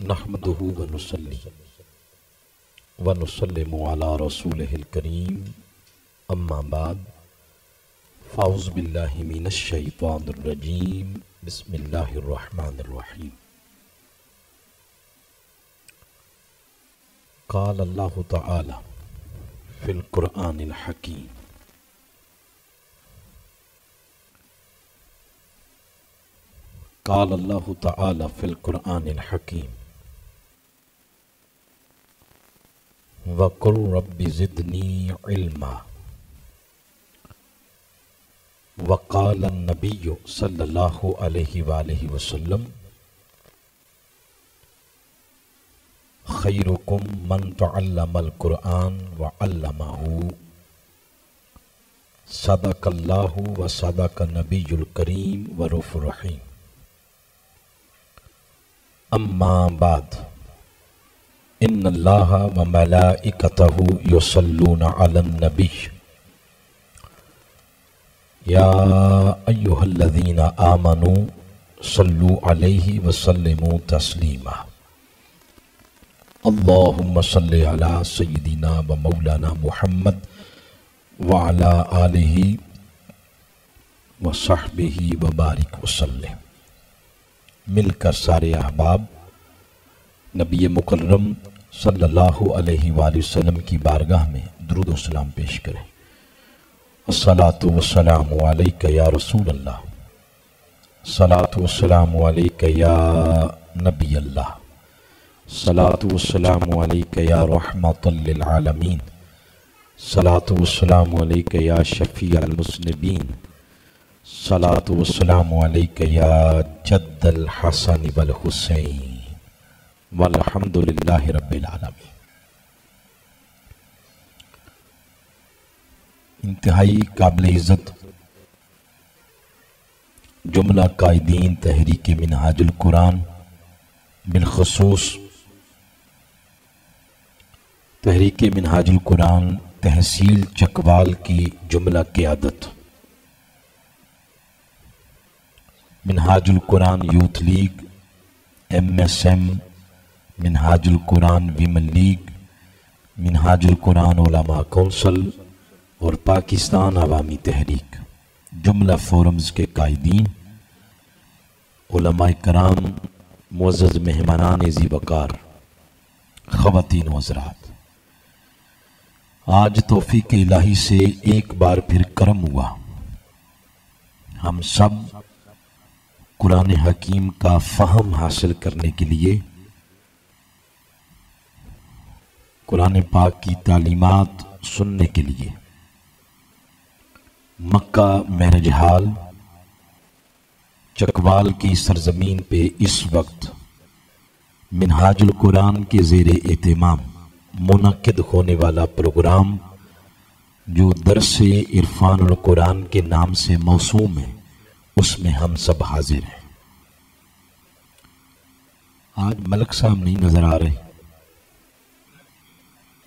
नहमदहू व नसली व नसलम अला रसूलिल करीम अम्मा बाद फ़ाउज़ बिल्लाहि मिनश शैतानिर रजीम बिस्मिल्लाहिर रहमानिर रहीम क़ाल अल्लाह तआला फ़िल क़ुरआनिल हकीम क़ाल अल्लाह तआला फ़िल क़ुरआनिल हकीम वकुल रब्बि ज़िदनी इल्मा वक़ाल नबी सल्लल्लाहु अलैहि वालैहि वसल्लम खैरुकुम मन तअल्लमल कुरआन व अल्लमहु सदकल्लाहु व सदक नबीयुल करीम व रऊफुर रहीम अम्मा बाद इन्नल्लाह व मलाइकतहु युसल्लूना अलन नबी या अय्युहल्लज़ीना आमनू सल्लु अलैहि व सल्लिमू तस्लीमा अल्लाहुम्म सल्लि अला सय्यिदिना व मौलाना मुहम्मद व अला आलिहि व सहबिही व बारिक वसल्लम मिलकर सारे अहबाब नबी मुकर्रम सल्लल्लाहु अलैहि वसल्लम की बारगाह में दरूद सलाम पेश करें। असलातु वसलाम या रसूल अल्लाह सलातु वसलाम या नबी अल्लाह सलातु वसलाम या आलमीन। सलातु वसलाम या शफी अल मुस्लिमीन सलातु वसलाम या जद्दल हसन वल हुसैन। वल्हम्दुलिल्लाहि रब्बिल आलमीन इंतहाई काबिल इज़्ज़त, जुमला कायदीन तहरीक मिनहाजुल कुरान, बिलखसूस तहरीक मिनहाजुल कुरान तहसील चकवाल की जुमला क़्यादत। Minhajul Quran youth league, M S M Minhajul Quran women league, Minhajul Quran ओलमा council और पाकिस्तान अवामी तहरीक, जुमला फोरम्स के कायदीन कराम मुज़ मेहमानान जी वकार ख़वातीन हजरात आज तोहफ़ी के इलाही से एक बार फिर करम हुआ। हम सब कुरान हकीम का फ़हम हासिल करने के लिए कुरान पाक की तालीमत सुनने के लिए। मक्का महरज हाल चकवाल की सरजमीन पे इस वक्त मिनहाजुल कुरान के जेर एहतमाम मुनद होने वाला प्रोग्राम, जो दरस इरफान कुरान के नाम से मौसूम है, उसमें हम सब हाजिर हैं। आज मलक साहब नहीं नज़र आ रहे।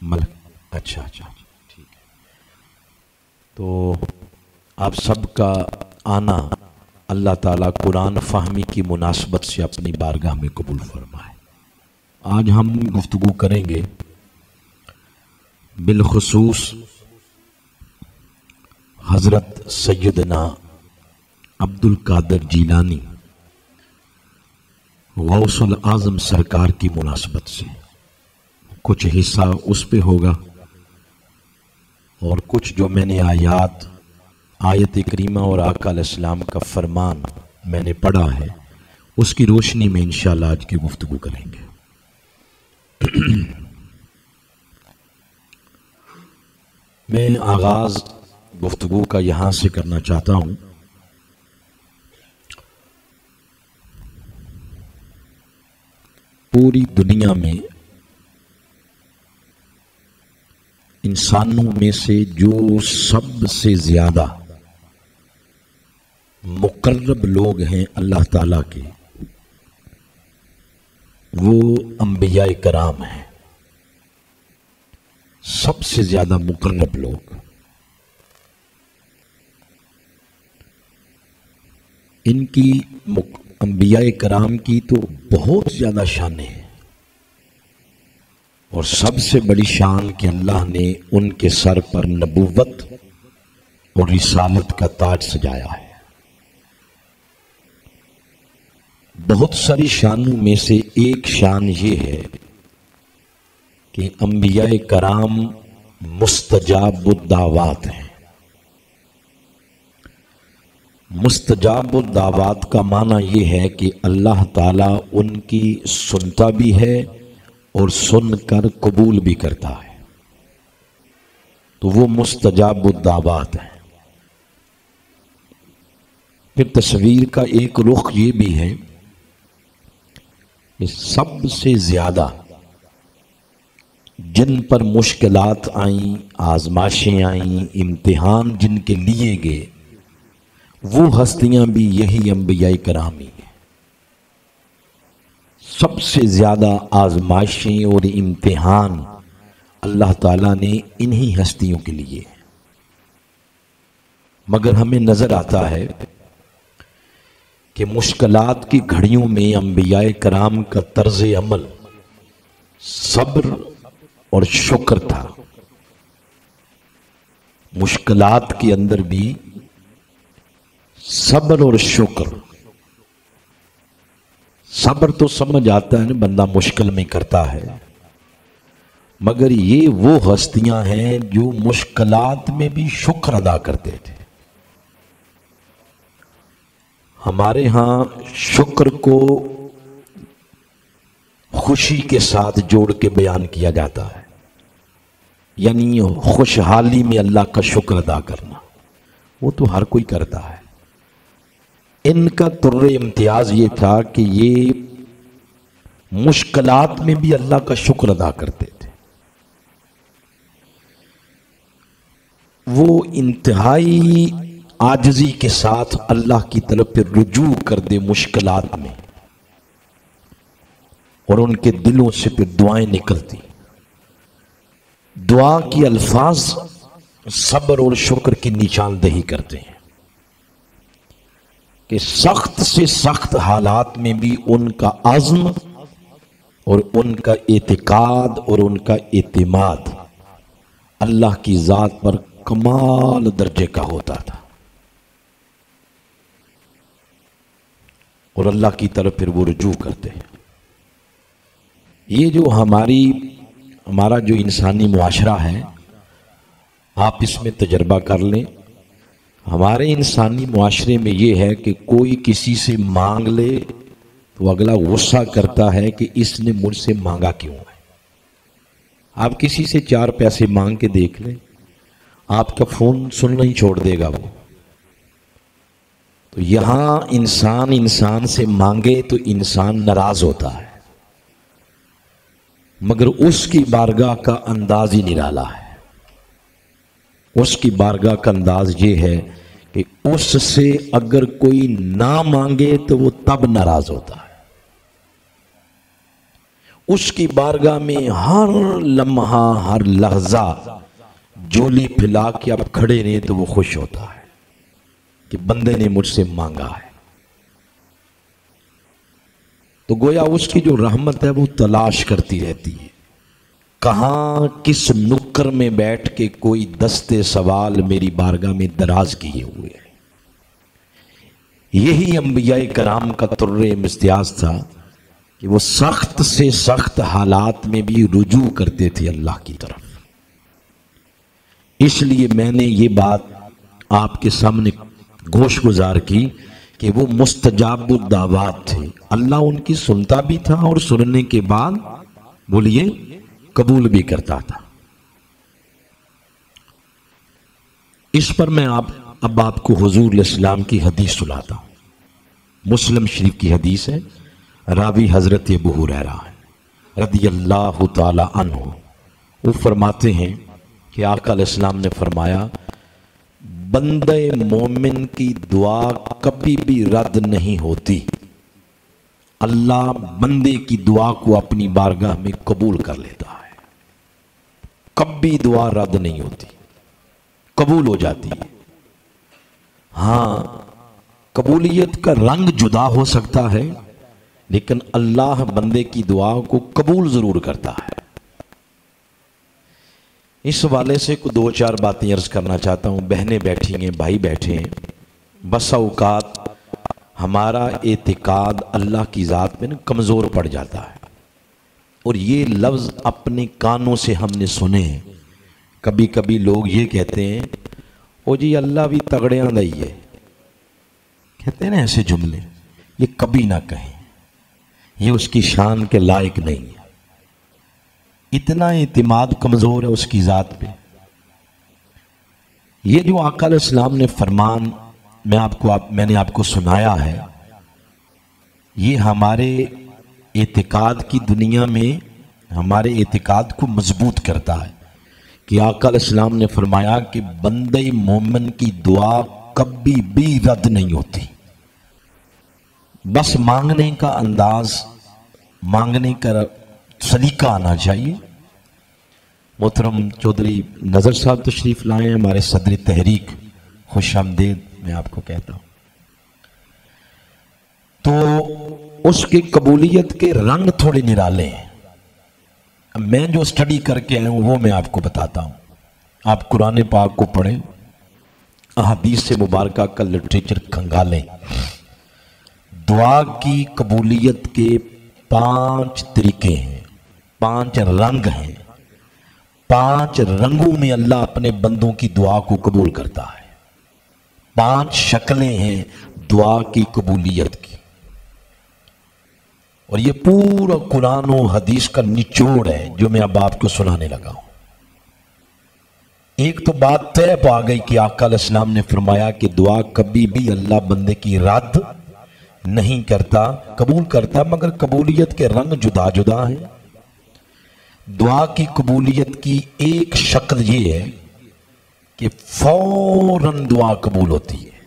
मलक। अच्छा अच्छा। ठीक है तो आप सबका आना अल्लाह ताला कुरान फ़हमी की मुनासबत से अपनी बारगाह में कबूल फरमाए। आज हम गुफ्तु करेंगे बिलखसूस हज़रत सैदना अब्दुल कादर जीलानी, गौसल आज़म सरकार की मुनासबत से। कुछ हिस्सा उस पे होगा। और कुछ जो मैंने आयात, आयत करीमा और आकाम का फरमान मैंने पढ़ा है, उसकी रोशनी में इन आज की गुफ्तु करेंगे। मैं आगाज़ गुफ्तु का यहाँ से करना चाहता हूँ। पूरी दुनिया में इंसानों में से जो सबसे ज़्यादा मुकर्रब लोग हैं अल्लाह ताला के, वो अम्बिया कराम हैं। सबसे ज़्यादा मुकर्रब लोग। इनकी अम्बिया कराम की तो बहुत ज़्यादा शान है। और सबसे बड़ी शान कि अल्लाह ने उनके सर पर नबूवत और रिसालत का ताज सजाया है। बहुत सारी शानों में से एक शान ये है कि अम्बिया कराम मुस्तजाबुद्दावात हैं। मुस्तजाब मुस्तजाबुद्दावात का माना यह है कि अल्लाह ताला उनकी सुनता भी है और सुनकर कबूल भी करता है। तो वो मुस्तजाबुद्दावात है। फिर तस्वीर का एक रुख ये भी है कि सबसे ज़्यादा जिन पर मुश्किलात आई, आजमाइशें आई, इम्तिहान जिनके लिए गए, वो हस्तियाँ भी यही अम्बिया करामी। सबसे ज़्यादा आजमाइशें और इम्तिहान अल्लाह ताला ने इन्हीं हस्तियों के लिए। मगर हमें नज़र आता है कि मुश्किलात की घड़ियों में अम्बिया कराम का तर्ज अमल सब्र और शुक्र था। मुश्किलात के अंदर भी सब्र और शुक्र सब्र तो समझ आता है ना, बंदा मुश्किल में करता है। मगर ये वो हस्तियाँ हैं जो मुश्किलात में भी शुक्र अदा करते थे। हमारे यहाँ शुक्र को खुशी के साथ जोड़ के बयान किया जाता है। यानी खुशहाली में अल्लाह का शुक्र अदा करना। वो तो हर कोई करता है। इनका तुर्र इम्तियाज़ ये था कि ये मुश्किलात में भी अल्लाह का शुक्र अदा करते थे। वो इंतहाई आजजी के साथ अल्लाह की तरफ़ पे रुजू कर दे मुश्किलात में। और उनके दिलों से फिर दुआएँ निकलती। दुआ की अल्फाज सब्र और शुक्र की निशानदही करते हैं। कि सख्त से सख्त हालात में भी उनका आज़म और उनका एतकाद और उनका एतमाद अल्लाह की ज़ात पर कमाल दर्जे का होता था। और अल्लाह की तरफ़ फिर वो रुजू करते हैं। ये जो हमारी, हमारा जो इंसानी मुआशरा है, आप इसमें तजर्बा कर लें। हमारे इंसानी मुआशरे में ये है कि कोई किसी से मांग ले तो अगला गुस्सा करता है कि इसने मुझसे मांगा क्यों है? आप किसी से चार पैसे मांग के देख लें, आपका फ़ोन सुनना ही छोड़ देगा वो। तो यहाँ इंसान इंसान से मांगे तो इंसान नाराज़ होता है, मगर उसकी बारगाह का अंदाज ही निराला है। उसकी बारगाह का अंदाज ये है कि उससे अगर कोई ना मांगे तो वो तब नाराज़ होता है। उसकी बारगाह में हर लम्हा, हर लहजा जोली फिला के अब खड़े रहे तो वो खुश होता है कि बंदे ने मुझसे मांगा है। तो गोया उसकी जो रहमत है वो तलाश करती रहती है। कहाँ, किस नुक्कर में बैठ के कोई दस्ते सवाल मेरी बारगाह में दराज किए हुए हैं? यही अम्बिया कराम का तुर्र इम्तियाज़ था कि वो सख्त से सख्त हालात में भी रुजू करते थे अल्लाह की तरफ़। इसलिए मैंने ये बात आपके सामने गोश गुजार की कि वो मुस्तजाबुद्दावात थे। अल्लाह उनकी सुनता भी था और सुनने के बाद बोलिए कबूल भी करता था। इस पर मैं आप, अब आपको हजूर इस्लाम की हदीस सुनाता हूँ। मुस्लिम शरीफ की हदीस है, रावी हज़रत बहू रह रहा है रदी अल्लाह तहो वो फरमाते हैं कि इस्लाम ने फरमाया, बंदे मोमिन की दुआ कभी भी रद्द नहीं होती। अल्लाह बंदे की दुआ को अपनी बारगाह में कबूल कर लेता। है कभी दुआ रद्द नहीं होती। कबूल हो जाती है। हाँ, कबूलियत का रंग जुदा हो सकता है, लेकिन अल्लाह बंदे की दुआ को कबूल ज़रूर करता है। इस वाले से कुछ दो चार बातें अर्ज़ करना चाहता हूँ। बहनें बैठी हैं, भाई बैठे हैं। बस अवकात हमारा एतिकाद अल्लाह की ज़ात में ना कमज़ोर पड़ जाता है। और ये लफ्ज़ अपने कानों से हमने सुने। हैं कभी कभी लोग ये कहते हैं, ओ जी, अल्लाह भी तगड़िया ही है कहते हैं ना ऐसे जुमले, ये कभी ना कहें। ये उसकी शान के लायक नहीं है। इतना एतमाद कमज़ोर है उसकी ज़ात पे। ये जो आकल इस्लाम ने फरमान, मैं आपको आप, मैंने आपको सुनाया है, ये हमारे एतकाद की दुनिया में हमारे एतकाद को मज़बूत करता है। कि आकल इस्लाम ने फरमाया कि बंदे मोमन की दुआ कभी भी रद्द नहीं होती। बस मांगने का अंदाज, मांगने का सलीका आना चाहिए। मोहतरम चौधरी नज़र साहब तशरीफ़ लाए हैं, हमारे सदर तहरीक खुश आमदेद, मैं आपको कहता हूँ। तो उसकी कबूलियत के रंग थोड़े निराले हैं। मैं जो स्टडी करके आया हूँ, वो मैं आपको बताता हूँ। आप कुरान पाक को पढ़ें, अहदीस से मुबारक का लिटरेचर खंगालें। दुआ की कबूलियत के पाँच तरीके हैं, पाँच रंग हैं। पाँच रंगों में अल्लाह अपने बंदों की दुआ को कबूल करता है। पाँच शक्लें हैं दुआ की कबूलियत की। और ये पूरा कुरान हदीस का निचोड़ है जो मैं अब आपको सुनाने लगा हूँ। एक तो बात तय पा गई कि आकाल इस्लाम ने फरमाया कि दुआ कभी भी अल्लाह बंदे की रद्द नहीं करता, कबूल करता, मगर कबूलियत के रंग जुदा जुदा हैं। दुआ की कबूलियत की एक शक्ल ये है कि फ़ौरन दुआ कबूल होती है।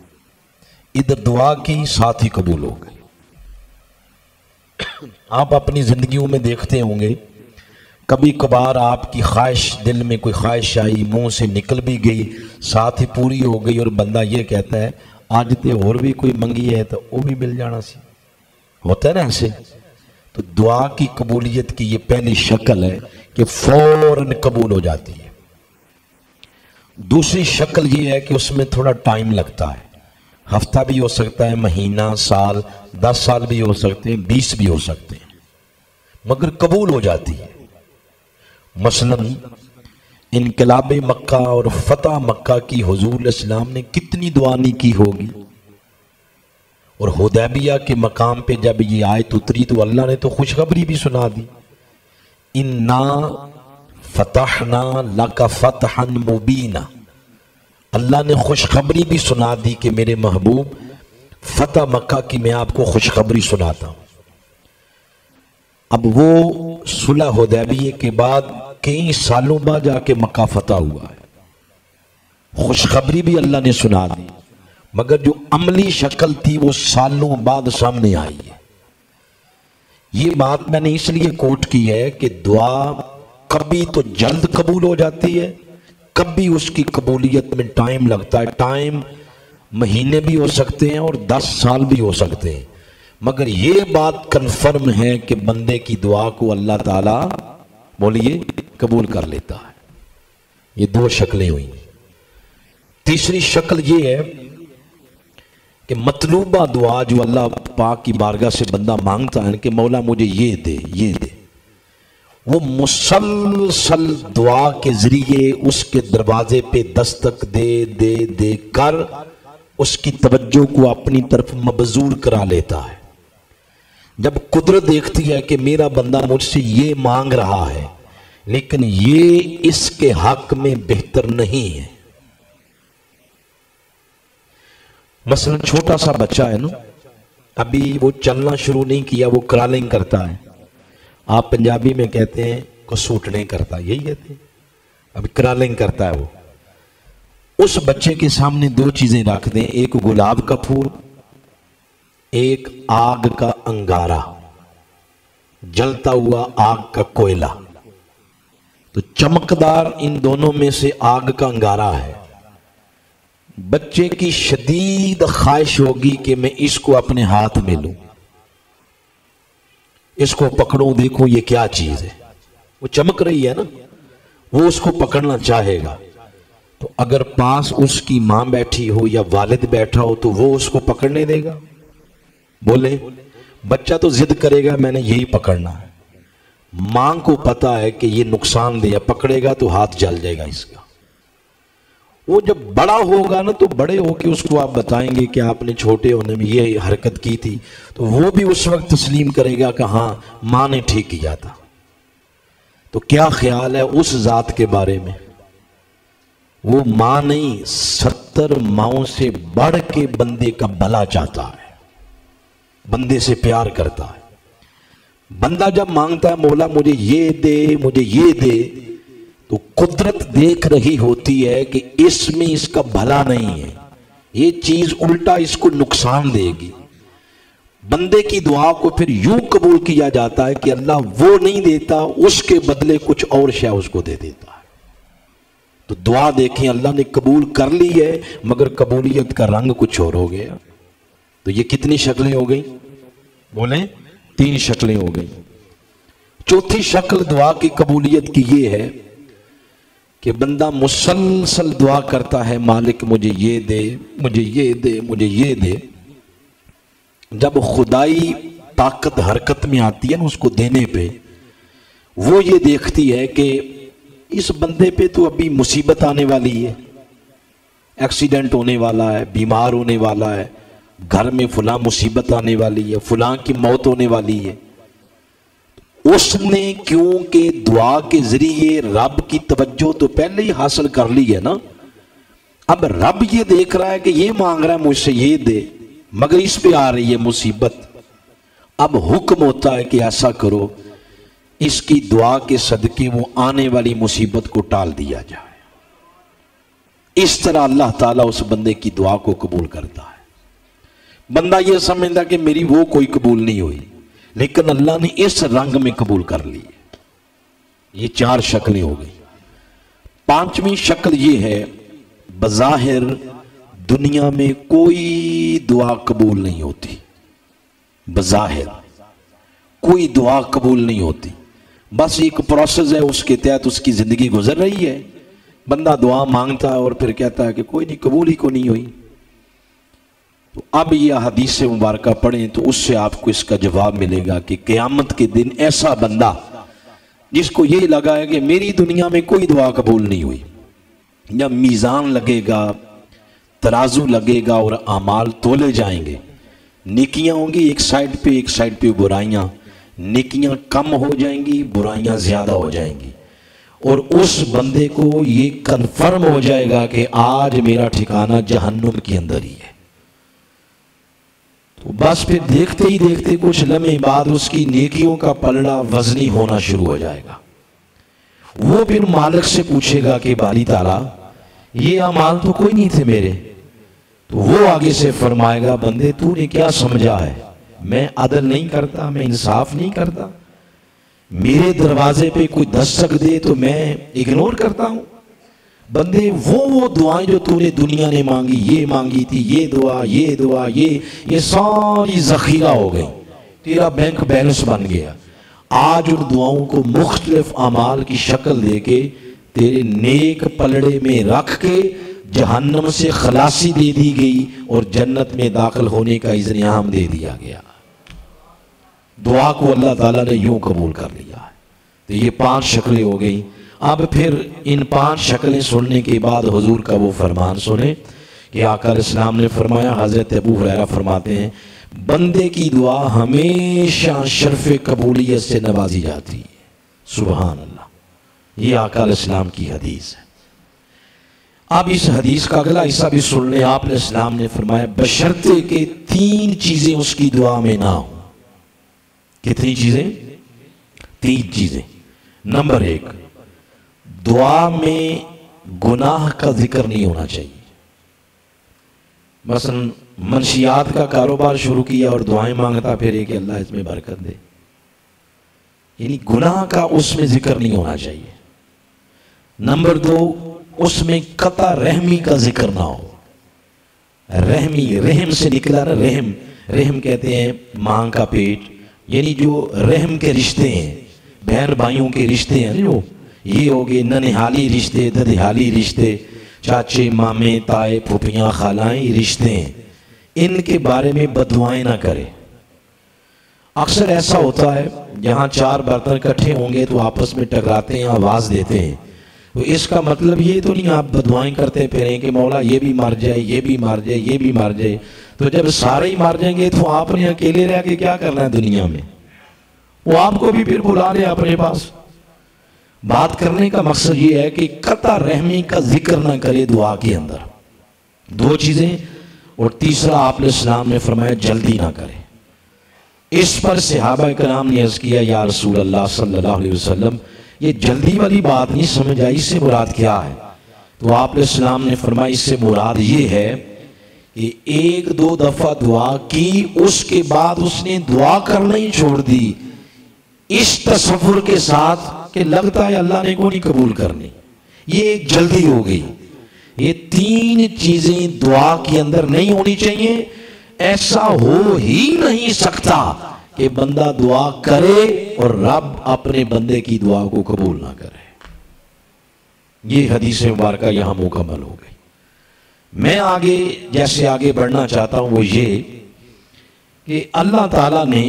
इधर दुआ की, साथ ही कबूल हो गई आप अपनी जिंदगियों में देखते होंगे, कभी कभार आपकी ख्वाहिश, दिल में कोई ख्वाहिश आई, मुँह से निकल भी गई, साथ ही पूरी हो गई और बंदा ये कहता है, आज तो और भी कोई मंगी है तो वो भी मिल जाना सी। होता है ना ऐसे? तो दुआ की कबूलियत की ये पहली शक्ल है कि फ़ौरन कबूल हो जाती है। दूसरी शक्ल ये है कि उसमें थोड़ा टाइम लगता है। हफ़्ता भी हो सकता है, महीना, साल, दस साल भी हो सकते हैं, बीस भी हो सकते हैं। मगर कबूल हो जाती है। मसलन, इनकलाब मक्का और फतेह मक्का की हजूर इस्लाम ने कितनी दुआनी की होगी। और हुदैबिया के मकाम पे जब ये आयत उतरी तो अल्लाह ने तो खुशखबरी भी सुना दी। इन्ना फतहना लका फतहन मुबीना। अल्लाह ने खुशखबरी भी सुना दी कि मेरे महबूब, फतेह मक्का की मैं आपको खुशखबरी सुनाता हूँ। अब वो सुलह हुदैबिये के बाद कई सालों बाद जाके मक्का फतेह हुआ है। खुशखबरी भी अल्लाह ने सुना दी, मगर जो अमली शक्ल थी वो सालों बाद सामने आई है। ये बात मैंने इसलिए कोट की है कि दुआ कभी तो जल्द कबूल हो जाती है कभी उसकी कबूलियत में टाइम लगता है। टाइम महीने भी हो सकते हैं और दस साल भी हो सकते हैं। मगर ये बात कंफर्म है कि बंदे की दुआ को अल्लाह ताला, बोलिए, कबूल कर लेता है। ये दो शक्लें हुई। तीसरी शक्ल ये है कि मतलूबा दुआ जो अल्लाह पाक की बारगाह से बंदा माँगता है कि मौला मुझे ये दे ये दे। वो मुसलसल दुआ के ज़रिए उसके दरवाजे पे दस्तक दे दे दे कर उसकी तवज्जो को अपनी तरफ़ मबजूर करा लेता है। जब कुदरत देखती है कि मेरा बंदा मुझसे ये मांग रहा है, लेकिन ये इसके हक में बेहतर नहीं है। मसलन छोटा सा बच्चा है ना, अभी वो चलना शुरू नहीं किया, वो क्रॉलिंग करता है। आप पंजाबी में कहते हैं, को सूटने करता। यही कहते हैं। अभी क्रॉलिंग करता है वो। उस बच्चे के सामने दो चीज़ें रख दें। एक गुलाब का फूल, एक आग का अंगारा। जलता हुआ आग का कोयला। तो चमकदार इन दोनों में से आग का अंगारा है। बच्चे की शदीद ख्वाहिश होगी कि मैं इसको अपने हाथ में लूँ। इसको पकड़ूं, देखूँ ये क्या चीज़ है। वो चमक रही है ना, वो उसको पकड़ना चाहेगा। तो अगर पास उसकी माँ बैठी हो या वालिद बैठा हो तो वो उसको पकड़ने देगा। बोले, बच्चा तो जिद करेगा, मैंने यही पकड़ना है। माँ को पता है कि ये नुकसान दे पकड़ेगा तो हाथ जल जाएगा इसका। वो जब बड़ा होगा ना तो बड़े होके उसको आप बताएँगे कि आपने छोटे होने में ये हरकत की थी। तो वो भी उस वक्त तस्लीम करेगा कि हाँ माँ ने ठीक किया था। तो क्या ख्याल है उस जात के बारे में? वो माँ नहीं, सत्तर माओ से बढ़ के बंदे का भला चाहता है। बंदे से प्यार करता है। बंदा जब माँगता है, मोला, मुझे ये दे, मुझे ये दे। तो कुदरत देख रही होती है कि इसमें इसका भला नहीं है। ये चीज़ उल्टा इसको नुकसान देगी। बंदे की दुआ को फिर यूँ कबूल किया जाता है कि अल्लाह वो नहीं देता, उसके बदले कुछ और शय उसको दे देता है। तो दुआ देखें, अल्लाह ने कबूल कर ली है, मगर कबूलियत का रंग कुछ और हो गया। तो ये कितनी शक्लें हो गई? बोले, तीन शक्लें हो गई। चौथी शक्ल दुआ की कबूलियत की ये है कि बंदा मुसलसल दुआ करता है, मालिक मुझे ये दे, मुझे ये दे, मुझे ये दे। जब खुदाई ताकत, हरकत में आती है ना उसको देने पे, वो ये देखती है कि इस बंदे पे तो अभी मुसीबत आने वाली है। एक्सीडेंट होने वाला है, बीमार होने वाला है, घर में फुला मुसीबत आने वाली है, फुला की मौत होने वाली है। उसने क्योंकि दुआ के ज़रिए रब की तवज्जो तो पहले ही हासिल कर ली है ना? अब रब ये देख रहा है कि ये मांग रहा है मुझसे ये दे, मगर इस पे आ रही है मुसीबत। अब हुक्म होता है कि ऐसा करो, इसकी दुआ के सदके वो आने वाली मुसीबत को टाल दिया जाए। इस तरह अल्लाह ताला उस बंदे की दुआ को कबूल करता है। बंदा ये समझता कि मेरी वो कोई कबूल नहीं हुई। लेकिन अल्लाह ने इस रंग में कबूल कर ली। ये चार शक्लें हो गई। पांचवी शक्ल ये है, बज़ाहिर दुनिया में कोई दुआ कबूल नहीं होती। बज़ाहिर, कोई दुआ कबूल नहीं होती। बस एक प्रोसेस है, उसके तहत उसकी ज़िंदगी गुजर रही है। बंदा दुआ माँगता है और फिर कहता है कि कोई नहीं, कबूल ही को नहीं हुई? तो अब यह हदीस मुबारक पढ़ें तो उससे आपको इसका जवाब मिलेगा कि क़यामत के दिन ऐसा बंदा जिसको ये लगा है कि मेरी दुनिया में कोई दुआ कबूल नहीं हुई। जब मीज़ान लगेगा, तराजू लगेगा और अमाल तोले जाएँगे। निकियाँ होंगी एक साइड पे, एक साइड पे बुराइयाँ। निकियाँ कम हो जाएँगी, बुराइयाँ ज़्यादा हो जाएँगी। और उस बंदे को ये कन्फर्म हो जाएगा कि आज मेरा ठिकाना जहन्नुम के अंदर ही है। तो बस फिर देखते ही देखते कुछ लम्हे बाद उसकी नेकियों का पलड़ा वजनी होना शुरू हो जाएगा। वो फिर मालिक से पूछेगा कि बारी ताला, ये अमाल तो कोई नहीं थे मेरे। तो वो आगे से फरमाएगा, बंदे, तूने क्या समझा है? मैं अदल नहीं करता, मैं इंसाफ नहीं करता। मेरे दरवाजे पे कोई दस्तक दे तो मैं इग्नोर करता हूँ। बंदे, वो वो दुआएँ जो तूने दुनिया ने मांगी, ये मांगी थी, ये दुआ ये दुआ, ये ये सारी जखीरा हो गई। तेरा बैंक बैलेंस बन गया। आज उन दुआओं को मुख्तलिफ़ अमाल की शक्ल दे के तेरे नेक पलड़े में रख के, जहन्नम से खलासी दे दी गई और जन्नत में दाखिल होने का इजनियाम दे दिया गया। दुआ को अल्लाह ताला ने यूँ कबूल कर लिया। है तो ये पाँच शक्लें हो गई। अब फिर इन पाँच शक्लें सुनने के बाद हजूर का वो फरमान सुने कि आकर इस्लाम ने फरमाया, हज़रत अबू हुरैरा फरमाते हैं, बंदे की दुआ हमेशा शर्फ कबूलियत से नवाजी जाती है। सुबहान अल्लाह ये आकाल इस्लाम की हदीस है। अब इस हदीस का अगला हिस्सा भी सुन ले आपने इस्लाम ने फरमाया, बशर्ते के तीन चीज़ें उसकी दुआ में ना हो। कितनी चीज़ें? तीन चीज़ें। नंबर एक दुआ में गुनाह का ज़िक्र नहीं होना चाहिए। मसन मनशियात का कारोबार शुरू किया और दुआएँ माँगता, फिर कि अल्लाह इसमें बरकत दे। यानी गुनाह का उसमें ज़िक्र नहीं होना चाहिए। नंबर दो, उसमें कता रहमी का ज़िक्र ना हो। रहमी, रहम से निकला ना, रहम। रहम कहते हैं माँ का पेट। यानी जो रहम के रिश्ते हैं, बहन भाइयों के रिश्ते हैं जो ये हो गए ननिहाली रिश्ते ददिहाली रिश्ते। चाचे, मामे, ताए, फुफियाँ, खालाएँ, रिश्ते। हैं इनके बारे में बदुआएँ ना करें। अक्सर ऐसा होता है जहाँ चार बर्तन इकट्ठे होंगे तो आपस में टकराते हैं, आवाज़ देते हैं। तो इसका मतलब ये तो नहीं आप बदुआएँ करते फिरें कि मौला, ये भी मार जाए, ये भी मार जाए, ये भी मार जाए। तो जब सारे ही मार जाएँगे तो आपने अकेले रह के क्या करना है दुनिया में? वो आपको भी फिर बुला रहे अपने पास। बात करने का मकसद ये है कि कता रहमी का ज़िक्र ना करे दुआ के अंदर। दो चीज़ें और तीसरा आपने इस्लाम ने फरमाया, जल्दी ना करे। इस पर सिहाबा कराम ने अर्ज़ किया, या रसूल अल्लाह सल्लल्लाहु अलैहि वसल्लम, ये जल्दी वाली बात नहीं समझ आई, इससे मुराद क्या है? तो आपने इस्लाम ने फरमाया, इससे मुराद ये है कि एक दो दफ़ा दुआ की, उसके बाद उसने दुआ करना ही छोड़ दी। इस तस्वुर के साथ कि लगता है अल्लाह ने को नहीं कबूल करनी। ये एक जल्दी हो गई। ये तीन चीज़ें दुआ के अंदर नहीं होनी चाहिए। ऐसा हो ही नहीं सकता कि बंदा दुआ करे और रब अपने बंदे की दुआ को कबूल ना करे। ये हदीस मुबारक यहाँ मुकम्मल हो गई। मैं आगे, जैसे आगे बढ़ना चाहता हूँ, वो ये कि अल्लाह ताला ने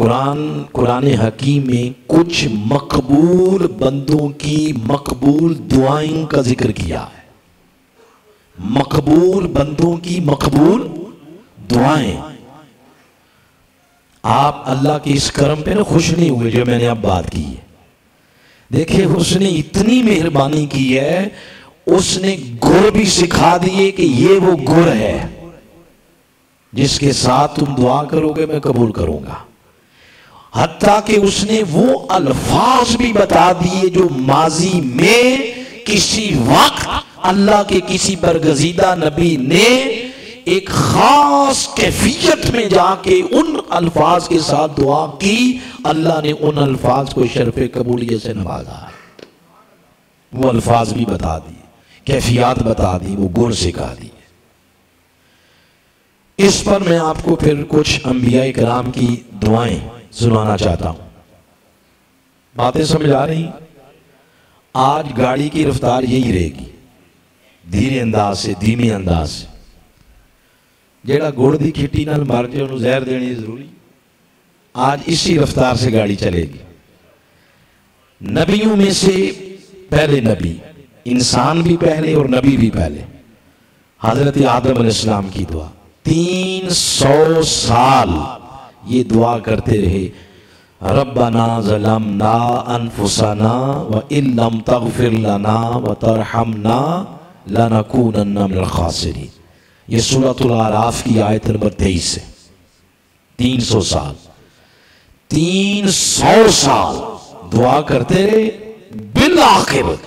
कुरान कुरान हकीम में कुछ मकबूल बंदों की मकबूल दुआइन का ज़िक्र किया है। मकबूल बंदों की मकबूल दुआएँ। आप अल्लाह के इस कर्म पे ना खुश नहीं हुए जो मैंने अब बात की है। देखिए, उसने इतनी मेहरबानी की है, उसने गुर भी सिखा दिए कि ये वो गुर है, जिसके साथ तुम दुआ करोगे, मैं कबूल करूँगा। हत्या कि उसने वो अल्फाज भी बता दिए जो माजी में किसी वक्त अल्लाह के किसी बरगजीदा नबी ने एक खास कैफियत में जाके उन अल्फाज के साथ दुआ की। अल्लाह ने उन अल्फाज को शरफ कबूलियत से नवाजा। वो अल्फाज भी बता दिए, कैफियत बता दी, वो गुण सिखा दी इस पर मैं आपको फिर कुछ अंबिया कराम की दुआएँ सुनाना चाहता हूँ। बातें समझ आ रही? आज गाड़ी की रफ्तार यही रहेगी। धीरे अंदाज से, धीमे अंदाज से। जेड़ा गुड़ की खिट्टी नाल मर जाए उन्होंने जहर देनी ज़रूरी। आज इसी रफ्तार से गाड़ी चलेगी। नबियों में से पहले नबी, इंसान भी पहले और नबी भी पहले। हज़रत आदम इस्लाम की दुआ, तीन सौ साल ये दुआ करते रहे। रब्बना ज़लमना अनफुसना व इल्लम तगफिर लना व तरहमना लनकूनन्ना मिनल खासिरीन। ये सूरतुल आराफ की आयत नंबर तेईस है। तीन सौ साल। तीन सौ साल दुआ करते रहे बिल आखिर।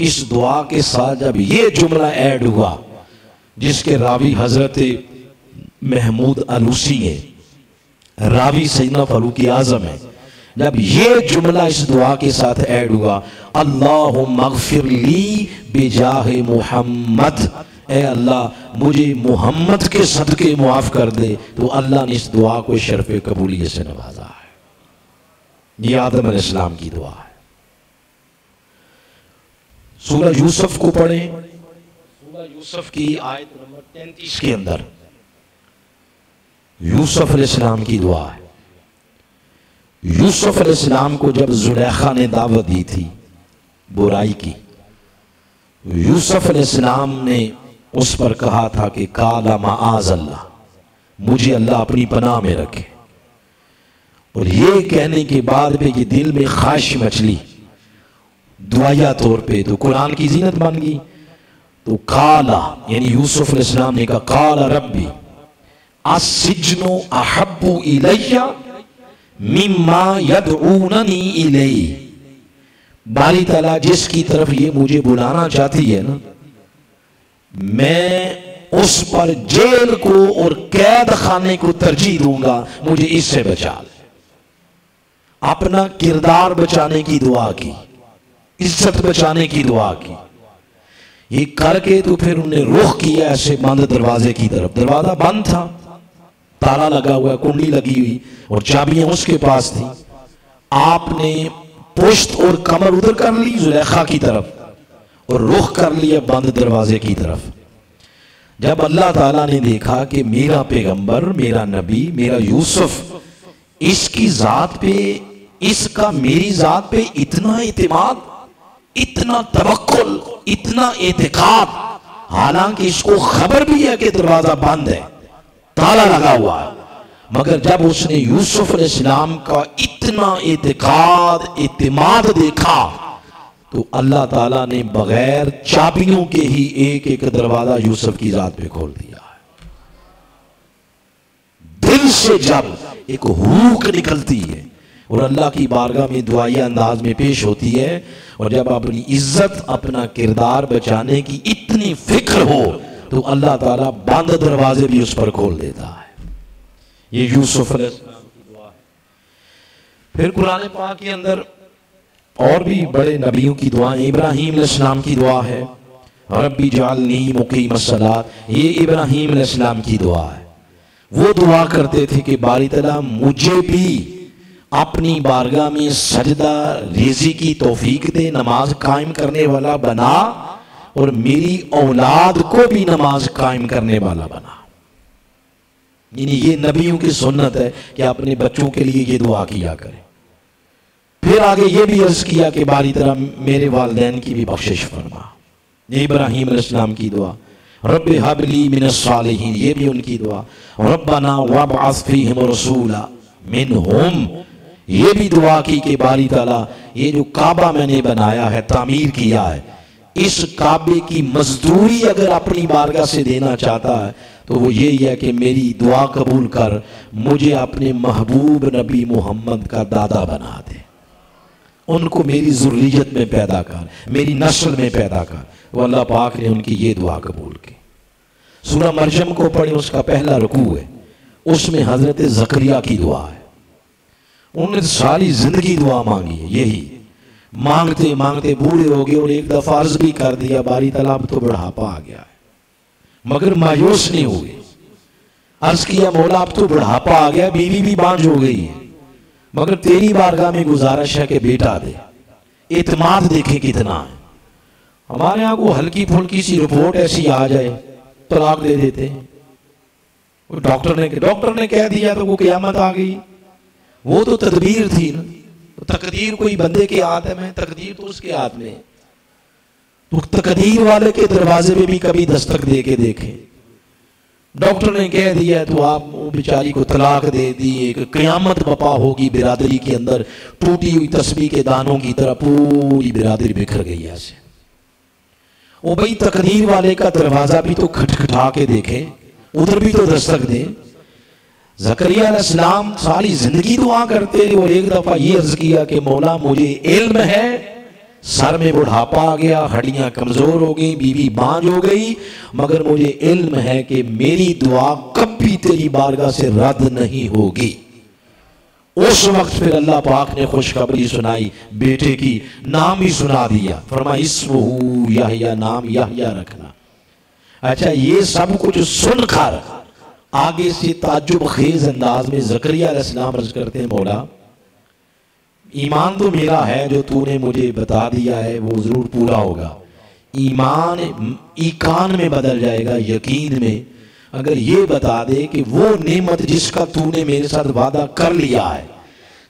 इस दुआ के साथ जब ये जुमला ऐड हुआ, जिसके रावी हज़रत महमूद अलूसी है रावी सैदना फारूक आज़म है। जब ये जुमला इस दुआ के साथ ऐड हुआ अल्लाह मगफिरली बेजाह मोहम्मद। ए अल्लाह, मुझे मोहम्मद के सदके मुआफ कर दे तो अल्लाह ने इस दुआ को शरफ कबूलियत से नवाजा है। ये आदम इस्लाम की दुआ है। सूरज यूसुफ को पढ़े। सूरज यूसुफ की आयत नंबर तैंतीस के अंदर। यूसुफ इस्लाम की दुआ है। यूसुफ इस्लाम को जब जुलेखा ने दावत दी थी, बुराई की, यूसुफ इस्लाम ने उस पर कहा था कि, काला माज अल्लाह, मुझे अल्लाह अपनी पनाह में रखे। और ये कहने के बाद में ये दिल में ख्वाहिश मचली। दुआया तौर पे तो कुरान की जीनत बन गई। तो काला, यानी यूसुफ इस्लाम ने कहा, काला रब्बी असिजनो अहब्बु इलैया मिम्मा यदऊननी इलैहि बारी तला जिसकी तरफ़ ये मुझे बुलाना चाहती है ना, मैं उस पर जेल को और कैद खाने को तरजीह दूँगा, मुझे इससे बचा अपना किरदार बचाने की दुआ की, इज़्ज़त बचाने की दुआ की। ये करके तो फिर उन्हें रुख किया ऐसे बंद दरवाजे की तरफ़। दरवाज़ा बंद था। ताला लगा हुआ, कुंडी लगी हुई और चाबियाँ उसके पास थी। आपने पुश्त और कमर उधर कर ली जुलेखा की तरफ़ और रुख कर लिया बंद दरवाजे की तरफ़। जब अल्लाह ताला ने देखा कि मेरा पैगंबर, मेरा नबी, मेरा यूसुफ इसकी जात पे, इसका मेरी जात पे इतना इतमाद इतना तवक्ल इतना एतकाद हालाँकि इसको खबर भी है कि दरवाज़ा बंद है। ताला लगा हुआ मगर जब उसने यूसुफ इस्लाम का इतना एतकाद इतमाद देखा तो अल्लाह ताला ने बगैर चाबियों के ही एक एक दरवाज़ा यूसुफ की जात पे खोल दिया दिल से जब एक हुक निकलती है और अल्लाह की बारगाह में दुआई अंदाज में पेश होती है, और जब अपनी इज़्ज़त, अपना किरदार बचाने की इतनी फ़िक्र हो तो अल्लाह ताला बंद दरवाजे भी उस पर खोल देता है। ये यूसुफ फिर कुरान पाक के अंदर और भी बड़े नबियों की दुआ इब्राहिम इस्लाम की दुआ है। रब्बी जालनी मुकीम ये इब्राहिम इस्लाम की दुआ है। वो दुआ करते थे कि बारी तला मुझे भी अपनी बारगाह में सजदा रेजी की तोफीक दे, नमाज़ कायम करने वाला बना। और मेरी औलाद को भी नमाज़ कायम करने वाला बना। यानी ये नबियों की सुन्नत है कि अपने बच्चों के लिए ये दुआ किया करें। फिर आगे ये भी अर्ज़ किया कि बारी तरह मेरे वालदेन की भी बख्शिश फरमा। इब्राहिम इस्लाम की दुआ। रब हबली मिन ये भी उनकी दुआ। रब्बाना वब रसूला मिन ये भी दुआ की कि बारी ताला ये जो काबा मैंने बनाया है, तामीर किया है इस काबे की मजदूरी अगर अपनी बारगाह से देना चाहता है तो वो यही है कि मेरी दुआ कबूल कर, मुझे अपने महबूब नबी मोहम्मद का दादा बना दे। उनको मेरी जुर्रियत में पैदा कर, मेरी नस्ल में पैदा कर। वो अल्लाह पाक ने उनकी ये दुआ कबूल की। सूरह मरजम को पढ़े, उसका पहला रुकू है। उसमें हज़रत जकरिया की दुआ है। उन्होंने सारी ज़िंदगी दुआ मांगी है, यही। मांगते मांगते बूढ़े हो गए और एक दफ़ा अर्ज़ भी कर दिया, बारी तालाब तो बुढ़ापा आ गया है। मगर मायूस नहीं हुए अर्ज़ किया, मौला, अब तो बुढ़ापा आ गया, बीवी भी बांझ हो गई है। मगर तेरी बारगाह में गुजारिश है कि बेटा दे। इतमाद देखे कितना है। हमारे यहाँ को हल्की फुल्की सी रिपोर्ट ऐसी आ जाए, तलाक दे देते। हैं डॉक्टर ने डॉक्टर ने कह दिया तो वो क्यामत आ गई। वो तो तदबीर थी ना। तो तकदीर कोई बंदे के हाथ में तकदीर तो उसके हाथ में तो तकदीर वाले के दरवाजे में भी कभी दस्तक दे के देखे। डॉक्टर ने कह दिया तो आप वो बेचारी को तलाक दे दी, एक क्यामत बपा होगी बिरादरी के अंदर, टूटी हुई तस्वीर के दानों की तरह पूरी बिरादरी बिखर गई ऐसे। वो भाई तकदीर वाले का दरवाज़ा भी तो खटखटा के देखे, उधर भी तो दस्तक दे जकरिया सारी ज़िंदगी दुआ करते और एक दफ़ा ये अर्ज़ किया कि, मौला, मुझे इल्म है, सर में बुढ़ापा आ गया, हड्डियाँ कमज़ोर हो गई, बीवी बांझ हो गई, मगर मुझे इल्म है कि मेरी दुआ कभी तेरी बारगाह से रद्द नहीं होगी। उस वक्त फिर अल्लाह पाक ने खुशखबरी सुनाई, बेटे की नाम ही सुना दिया। फरमा इसमहू या नाम या रखना। अच्छा ये सब कुछ सुनकर आगे से ताजुब खेज अंदाज में जकरिया अर्ज़ करते हैं, मौला, ईमान तो मेरा है, जो तूने मुझे बता दिया है, वो ज़रूर पूरा होगा। ईमान ईकान में बदल जाएगा, यकीन में। अगर ये बता दे कि वो नेमत जिसका तूने मेरे साथ वादा कर लिया है,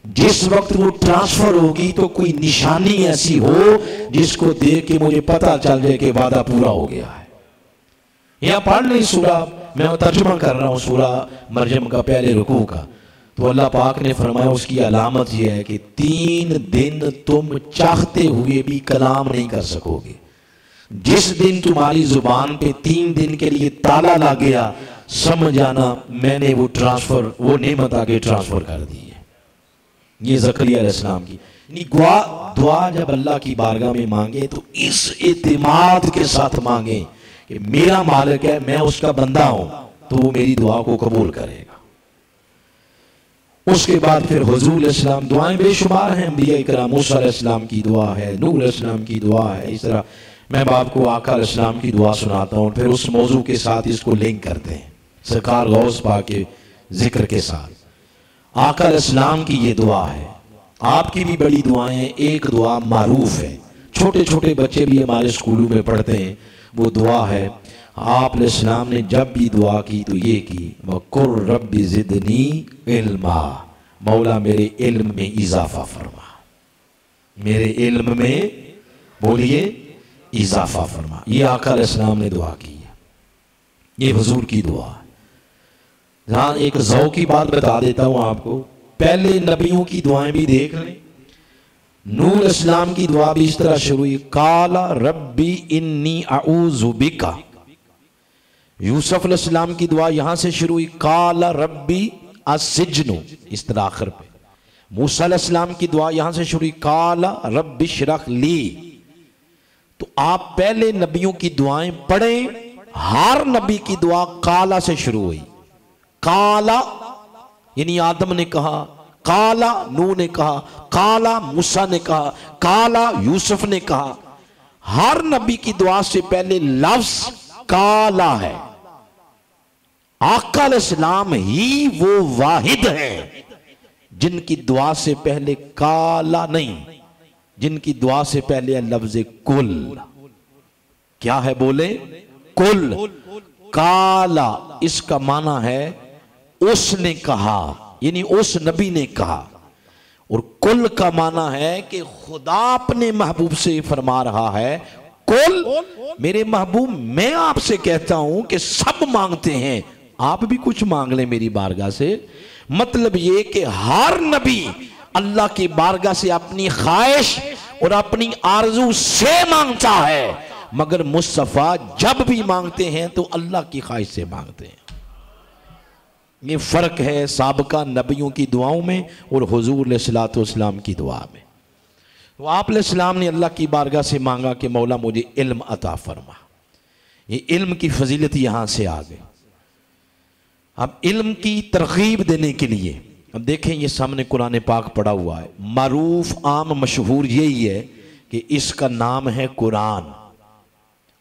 जिस वक्त वो ट्रांसफ़र होगी तो कोई निशानी ऐसी हो, जिसको देख के मुझे पता चल जाए कि वादा पूरा हो गया है। यहाँ पढ़ नहीं सूरा। मैं तर्जुमा कर रहा हूँ सूरा मरजम का पहले रुकू का। तो अल्लाह पाक ने फरमाया, उसकी अलामत यह है कि तीन दिन तुम चाहते हुए भी कलाम नहीं कर सकोगे। जिस दिन तुम्हारी ज़ुबान पे तीन दिन के लिए ताला ला गया, समझ आना, मैंने वो ट्रांसफ़र वो नेमत आगे ट्रांसफ़र कर दी है। ये जकरिया इस्लाम की। दुआ दुआ जब अल्लाह की बारगाह में मांगे तो इस एतमाद के साथ मांगे। कि मेरा मालिक है, मैं उसका बंदा हूँ तो वो मेरी दुआ को कबूल करेगा। उसके बाद फिर हजूल इस्लाम दुआएँ बेशुमार हैं अम्बिया इस्लाम की दुआ है नूर इस्लाम की दुआ है, इस तरह। मैं बाप को आकर इस्लाम की दुआ सुनाता हूँ, फिर उस मौजू के साथ इसको लिंक करते हैं, सरकार गौस पा के ज़िक्र के साथ। आकर इस्लाम की ये दुआ है, आपकी भी बड़ी दुआएँ एक दुआ मारूफ है। छोटे छोटे बच्चे भी हमारे स्कूलों में पढ़ते हैं वो दुआ है। आप इस्लाम ने जब भी दुआ की तो ये की, वकुर रबी जिदनी इल्मा। मौला मेरे इल्म में इजाफा फरमा। मेरे इल्म में, बोलिए, इजाफा फरमा। ये आकर इस्लाम ने दुआ की। है ये हजूर की दुआ। है जहाँ एक जौ की बात बता देता हूँ आपको, पहले नबियों की दुआएँ भी देख लें। नूर इस्लाम की दुआ भी इस तरह शुरू हुई, काला रब्बी इन्नी आऊजुबिका यूसुफ इस्लाम की दुआ यहाँ से शुरू हुई, काला रब्बी असिजनु। इस तरह आखिर पे। मूसा की दुआ यहाँ से शुरू हुई, काला रब्बी शरख ली। तो आप पहले नबियों की दुआएँ पढ़ें, हर नबी की दुआ काला से शुरू हुई। काला, यानी आदम ने कहा काला नू ने कहा, काला मूसा ने कहा, काला यूसुफ ने कहा, हर नबी की दुआ से पहले लफ्ज काला है। आकल इस्लाम ही वो वाहिद है, जिनकी दुआ से पहले काला नहीं, जिनकी दुआ से पहले लफ्ज कुल। क्या है बोले? कुल। काला, इसका माना है, उसने कहा। यानी उस नबी ने कहा, और कुल का माना है कि खुदा अपने महबूब से फरमा रहा है, कुल मेरे महबूब, मैं आपसे कहता हूँ कि सब मांगते हैं। आप भी कुछ मांग लें मेरी बारगाह से। मतलब ये कि हर नबी अल्लाह की बारगाह से अपनी ख्वाहिश और अपनी आरज़ू से माँगता है। मगर मुस्तफ़ा जब भी मांगते हैं तो अल्लाह की ख्वाहिश से मांगते हैं। ये फ़र्क है सबका नबियों की दुआओं में और हजूर सलाम की दुआ में। तो आप सलाम ने अल्लाह की बारगाह से मांगा कि मौला मुझे इल्म अता फरमा। ये इल्म की फजीलत यहाँ से आ गई। अब इल्म की तरकीब देने के लिए, अब देखें ये सामने कुरान पाक पड़ा हुआ है। मरूफ आम मशहूर यही है कि इसका नाम है कुरान।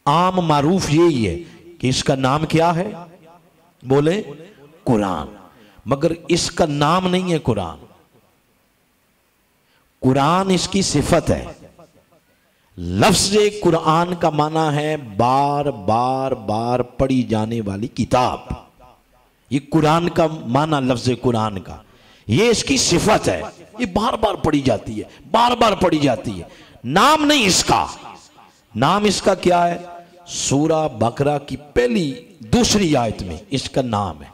आम मारूफ यही है कि इसका नाम क्या है? बोले कुरान। मगर इसका नाम नहीं है कुरान। कुरान इसकी सिफत है। लफ्ज कुरान का माना है बार बार बार पढ़ी जाने वाली किताब। ये कुरान का माना लफ्ज कुरान का। ये इसकी सिफत है। ये बार बार पढ़ी जाती है। बार बार पढ़ी जाती है। नाम नहीं इसका। नाम इसका क्या है? सूरा बकरा की पहली, दूसरी आयत में इसका नाम है।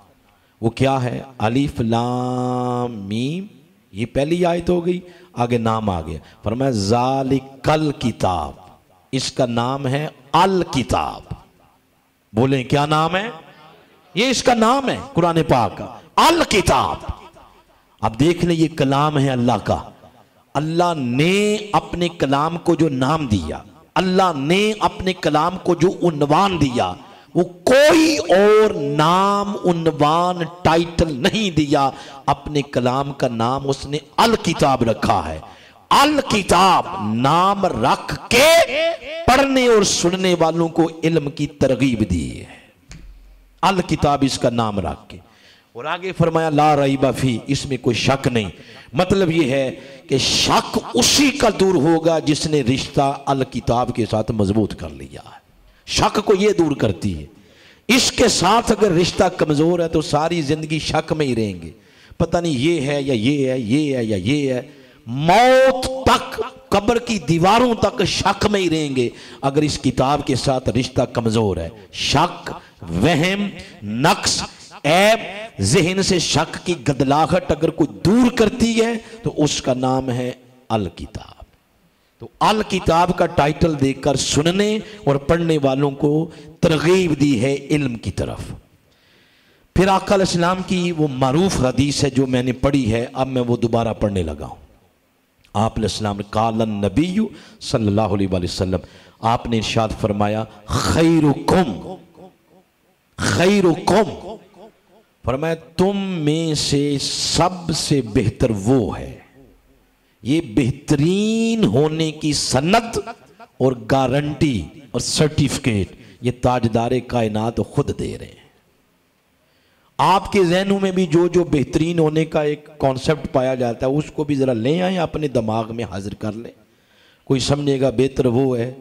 वो क्या है? अलिफ, लाम, मीम, ये पहली आयत हो गई, आगे नाम आ गया। फरमाया, जालिकल किताब, इसका नाम है अल किताब। बोले, क्या नाम है? ये इसका नाम है कुरान पाक का। अल किताब। अब देख ले, ये कलाम है अल्लाह का। अल्लाह ने अपने कलाम को जो नाम दिया, अल्लाह ने अपने कलाम को जो उन्वान दिया वो कोई और नाम उनवान टाइटल नहीं दिया। अपने कलाम का नाम उसने अल किताब रखा है। अल किताब नाम रख के पढ़ने और सुनने वालों को इल्म की तरगीब दी है। अल किताब इसका नाम रख के। और आगे फरमाया, ला रही बफी इसमें कोई शक नहीं। मतलब यह है कि शक उसी का दूर होगा जिसने रिश्ता अल किताब के साथ मज़बूत कर लिया है। शक को यह दूर करती है। इसके साथ अगर रिश्ता कमज़ोर है तो सारी ज़िंदगी शक में ही रहेंगे। पता नहीं ये है या ये है ये है या ये है। मौत तक, कब्र की दीवारों तक शक में ही रहेंगे। अगर इस किताब के साथ रिश्ता कमज़ोर है, शक, वहम नक्स ऐब, जहन से शक की गदलाहट अगर कोई दूर करती है तो उसका नाम है अल किताब तो अल किताब का टाइटल देखकर सुनने और पढ़ने वालों को तरगीब दी है इल्म की तरफ़। फिर आकल इस्लाम की वो मरूफ हदीस है जो मैंने पढ़ी है, अब मैं वो दोबारा पढ़ने लगा हूँ। आप ने कालन नबी सल्लल्लाहु अलैहि आपने इरशाद फरमाया, खैरुकुम खैरुकुम। फरमाया, तुम में से सबसे बेहतर वो है। ये बेहतरीन होने की सन्नत और गारंटी और सर्टिफिकेट ये ताजदार कायनात खुद दे रहे हैं। आपके जहनों में भी जो जो बेहतरीन होने का एक कॉन्सेप्ट पाया जाता है, उसको भी ज़रा ले आए, अपने दिमाग में हाजिर कर लें। कोई समझेगा बेहतर वो है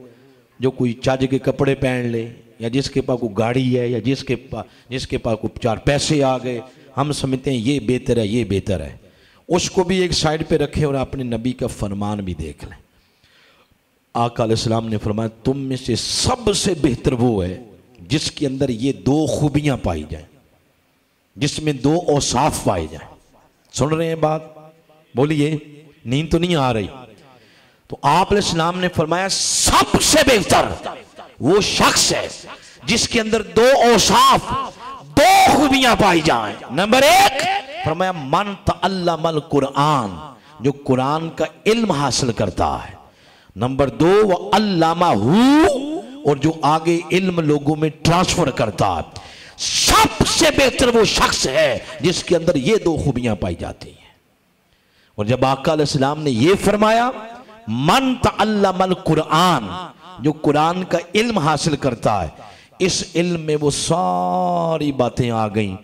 जो कोई चज के कपड़े पहन ले, या जिसके पास कोई गाड़ी है, या जिसके पास जिसके पास कोई चार पैसे आ गए। हम समझते हैं ये बेहतर है, ये बेहतर है। उसको भी एक साइड पे रखें और अपने नबी का फरमान भी देख लें। आकाम ने फरमाया, तुम में से सबसे बेहतर वो है जिसके अंदर ये दो खूबियाँ पाई जाए, जिसमें दो औसाफ पाए जाए। सुन रहे हैं बात? बोलिए, नींद तो नहीं आ रही। तो आप इस्लाम ने फरमाया, सबसे बेहतर वो शख्स है जिसके अंदर दो औसाफ दो खूबियाँ पाई जाए। नंबर एक। फरमाया मन तल कुरान जो कुरान का इल्म हासिल करता है। नंबर दो वो अल्लामा और जो आगे इल्म लोगों में ट्रांसफ़र करता है। सबसे बेहतर वो शख्स है जिसके अंदर ये दो खूबियाँ पाई जाती हैं। और जब आकाम ने ये फरमाया मन तल कुरान जो कुरान का इल्म हासिल करता है इस इल्म में वो सारी बातें आ गई।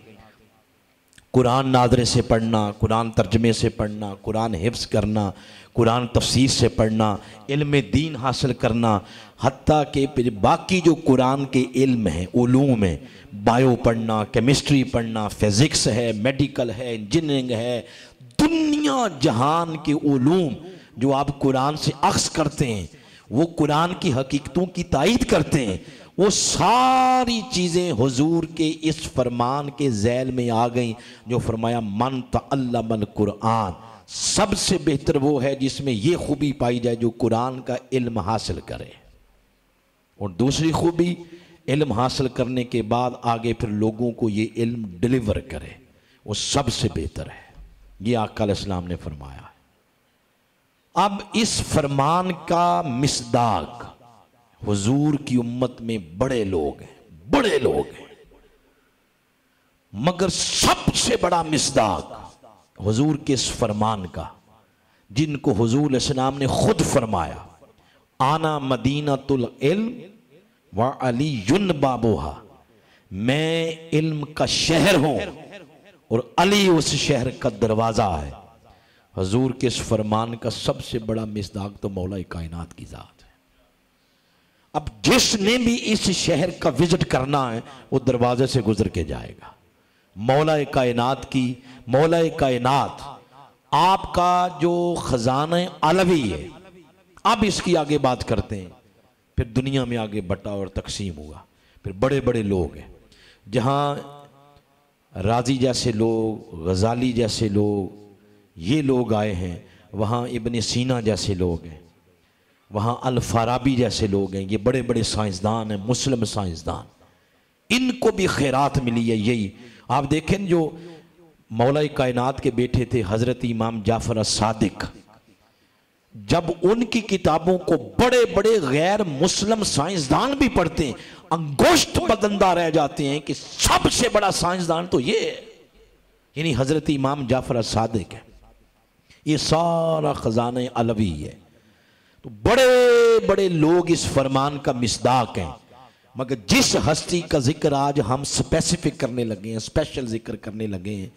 कुरान नादरे से पढ़ना, कुरान तर्जमे से पढ़ना, कुरान हिफ्स करना, कुरान तफसीर से पढ़ना, इल्म दीन हासिल करना हती के फिर बाकी जो कुरान के इल्म हैं ूम है, बायो पढ़ना, केमिस्ट्री पढ़ना, फिज़िक्स है, मेडिकल है, इंजीनियरिंग है, दुनिया जहान के ूम जो आप कुरान से अक्स करते हैं, वो कुरान की हकीकतों की तायद करते हैं वो सारी चीज़ें हुजूर के इस फरमान के जैल में आ गई, जो फरमाया, मन तल्लमल कुरान सबसे बेहतर वो है जिसमें ये खूबी पाई जाए जो कुरान का इल्म हासिल करे। और दूसरी खूबी, इल्म हासिल करने के बाद आगे फिर लोगों को ये इल्म डिलीवर करे। वो सबसे बेहतर है। ये आकल इस्लाम ने फरमाया अब इस फरमान का मिसदाक हुजूर की उम्मत में बड़े लोग हैं, बड़े लोग हैं। मगर सबसे बड़ा मिसदाक हुजूर के इस फरमान का, जिनको हुजूर इस्लाम ने खुद फरमाया, आना मदीना तुल इल्म व अली युन बाबोहा। मैं इल्म का शहर हूँ और अली उस शहर का दरवाज़ा है। हजूर के इस फरमान का सबसे बड़ा मिसदाक तो मौला कायनात की ज़ात अब जिसने भी इस शहर का विज़िट करना है, वो दरवाजे से गुजर के जाएगा। मौला कायनात की, मौला कायनात, आपका जो खजाना अलवी है, अब इसकी आगे बात करते हैं। फिर दुनिया में आगे बटा और तकसीम हुआ। फिर बड़े बड़े लोग हैं। जहाँ राज़ी जैसे लोग, गजाली जैसे लोग, ये लोग आए हैं, वहाँ इबन सीना जैसे लोग हैं। वहाँ अलफाराबी जैसे लोग हैं, ये बड़े बड़े साइंसदान हैं, मुस्लिम साइंसदान। इनको भी खैरात मिली है यही। आप देखें जो मौला कायनात के बेटे थे, हज़रत इमाम जाफ़र सादिक जब उनकी किताबों को बड़े बड़े गैर मुस्लिम साइंसदान भी पढ़ते हैं, अंगोश्त बदंदा रह जाते हैं कि सबसे बड़ा साइंसदान तो ये यानी हज़रत इमाम जाफ़र सादिक है। ये सारा ख़जान अलवी है। तो बड़े बड़े लोग इस फरमान का मिसदाक हैं। मगर जिस हस्ती का ज़िक्र आज हम स्पेसिफिक करने लगे हैं स्पेशल ज़िक्र करने लगे हैं,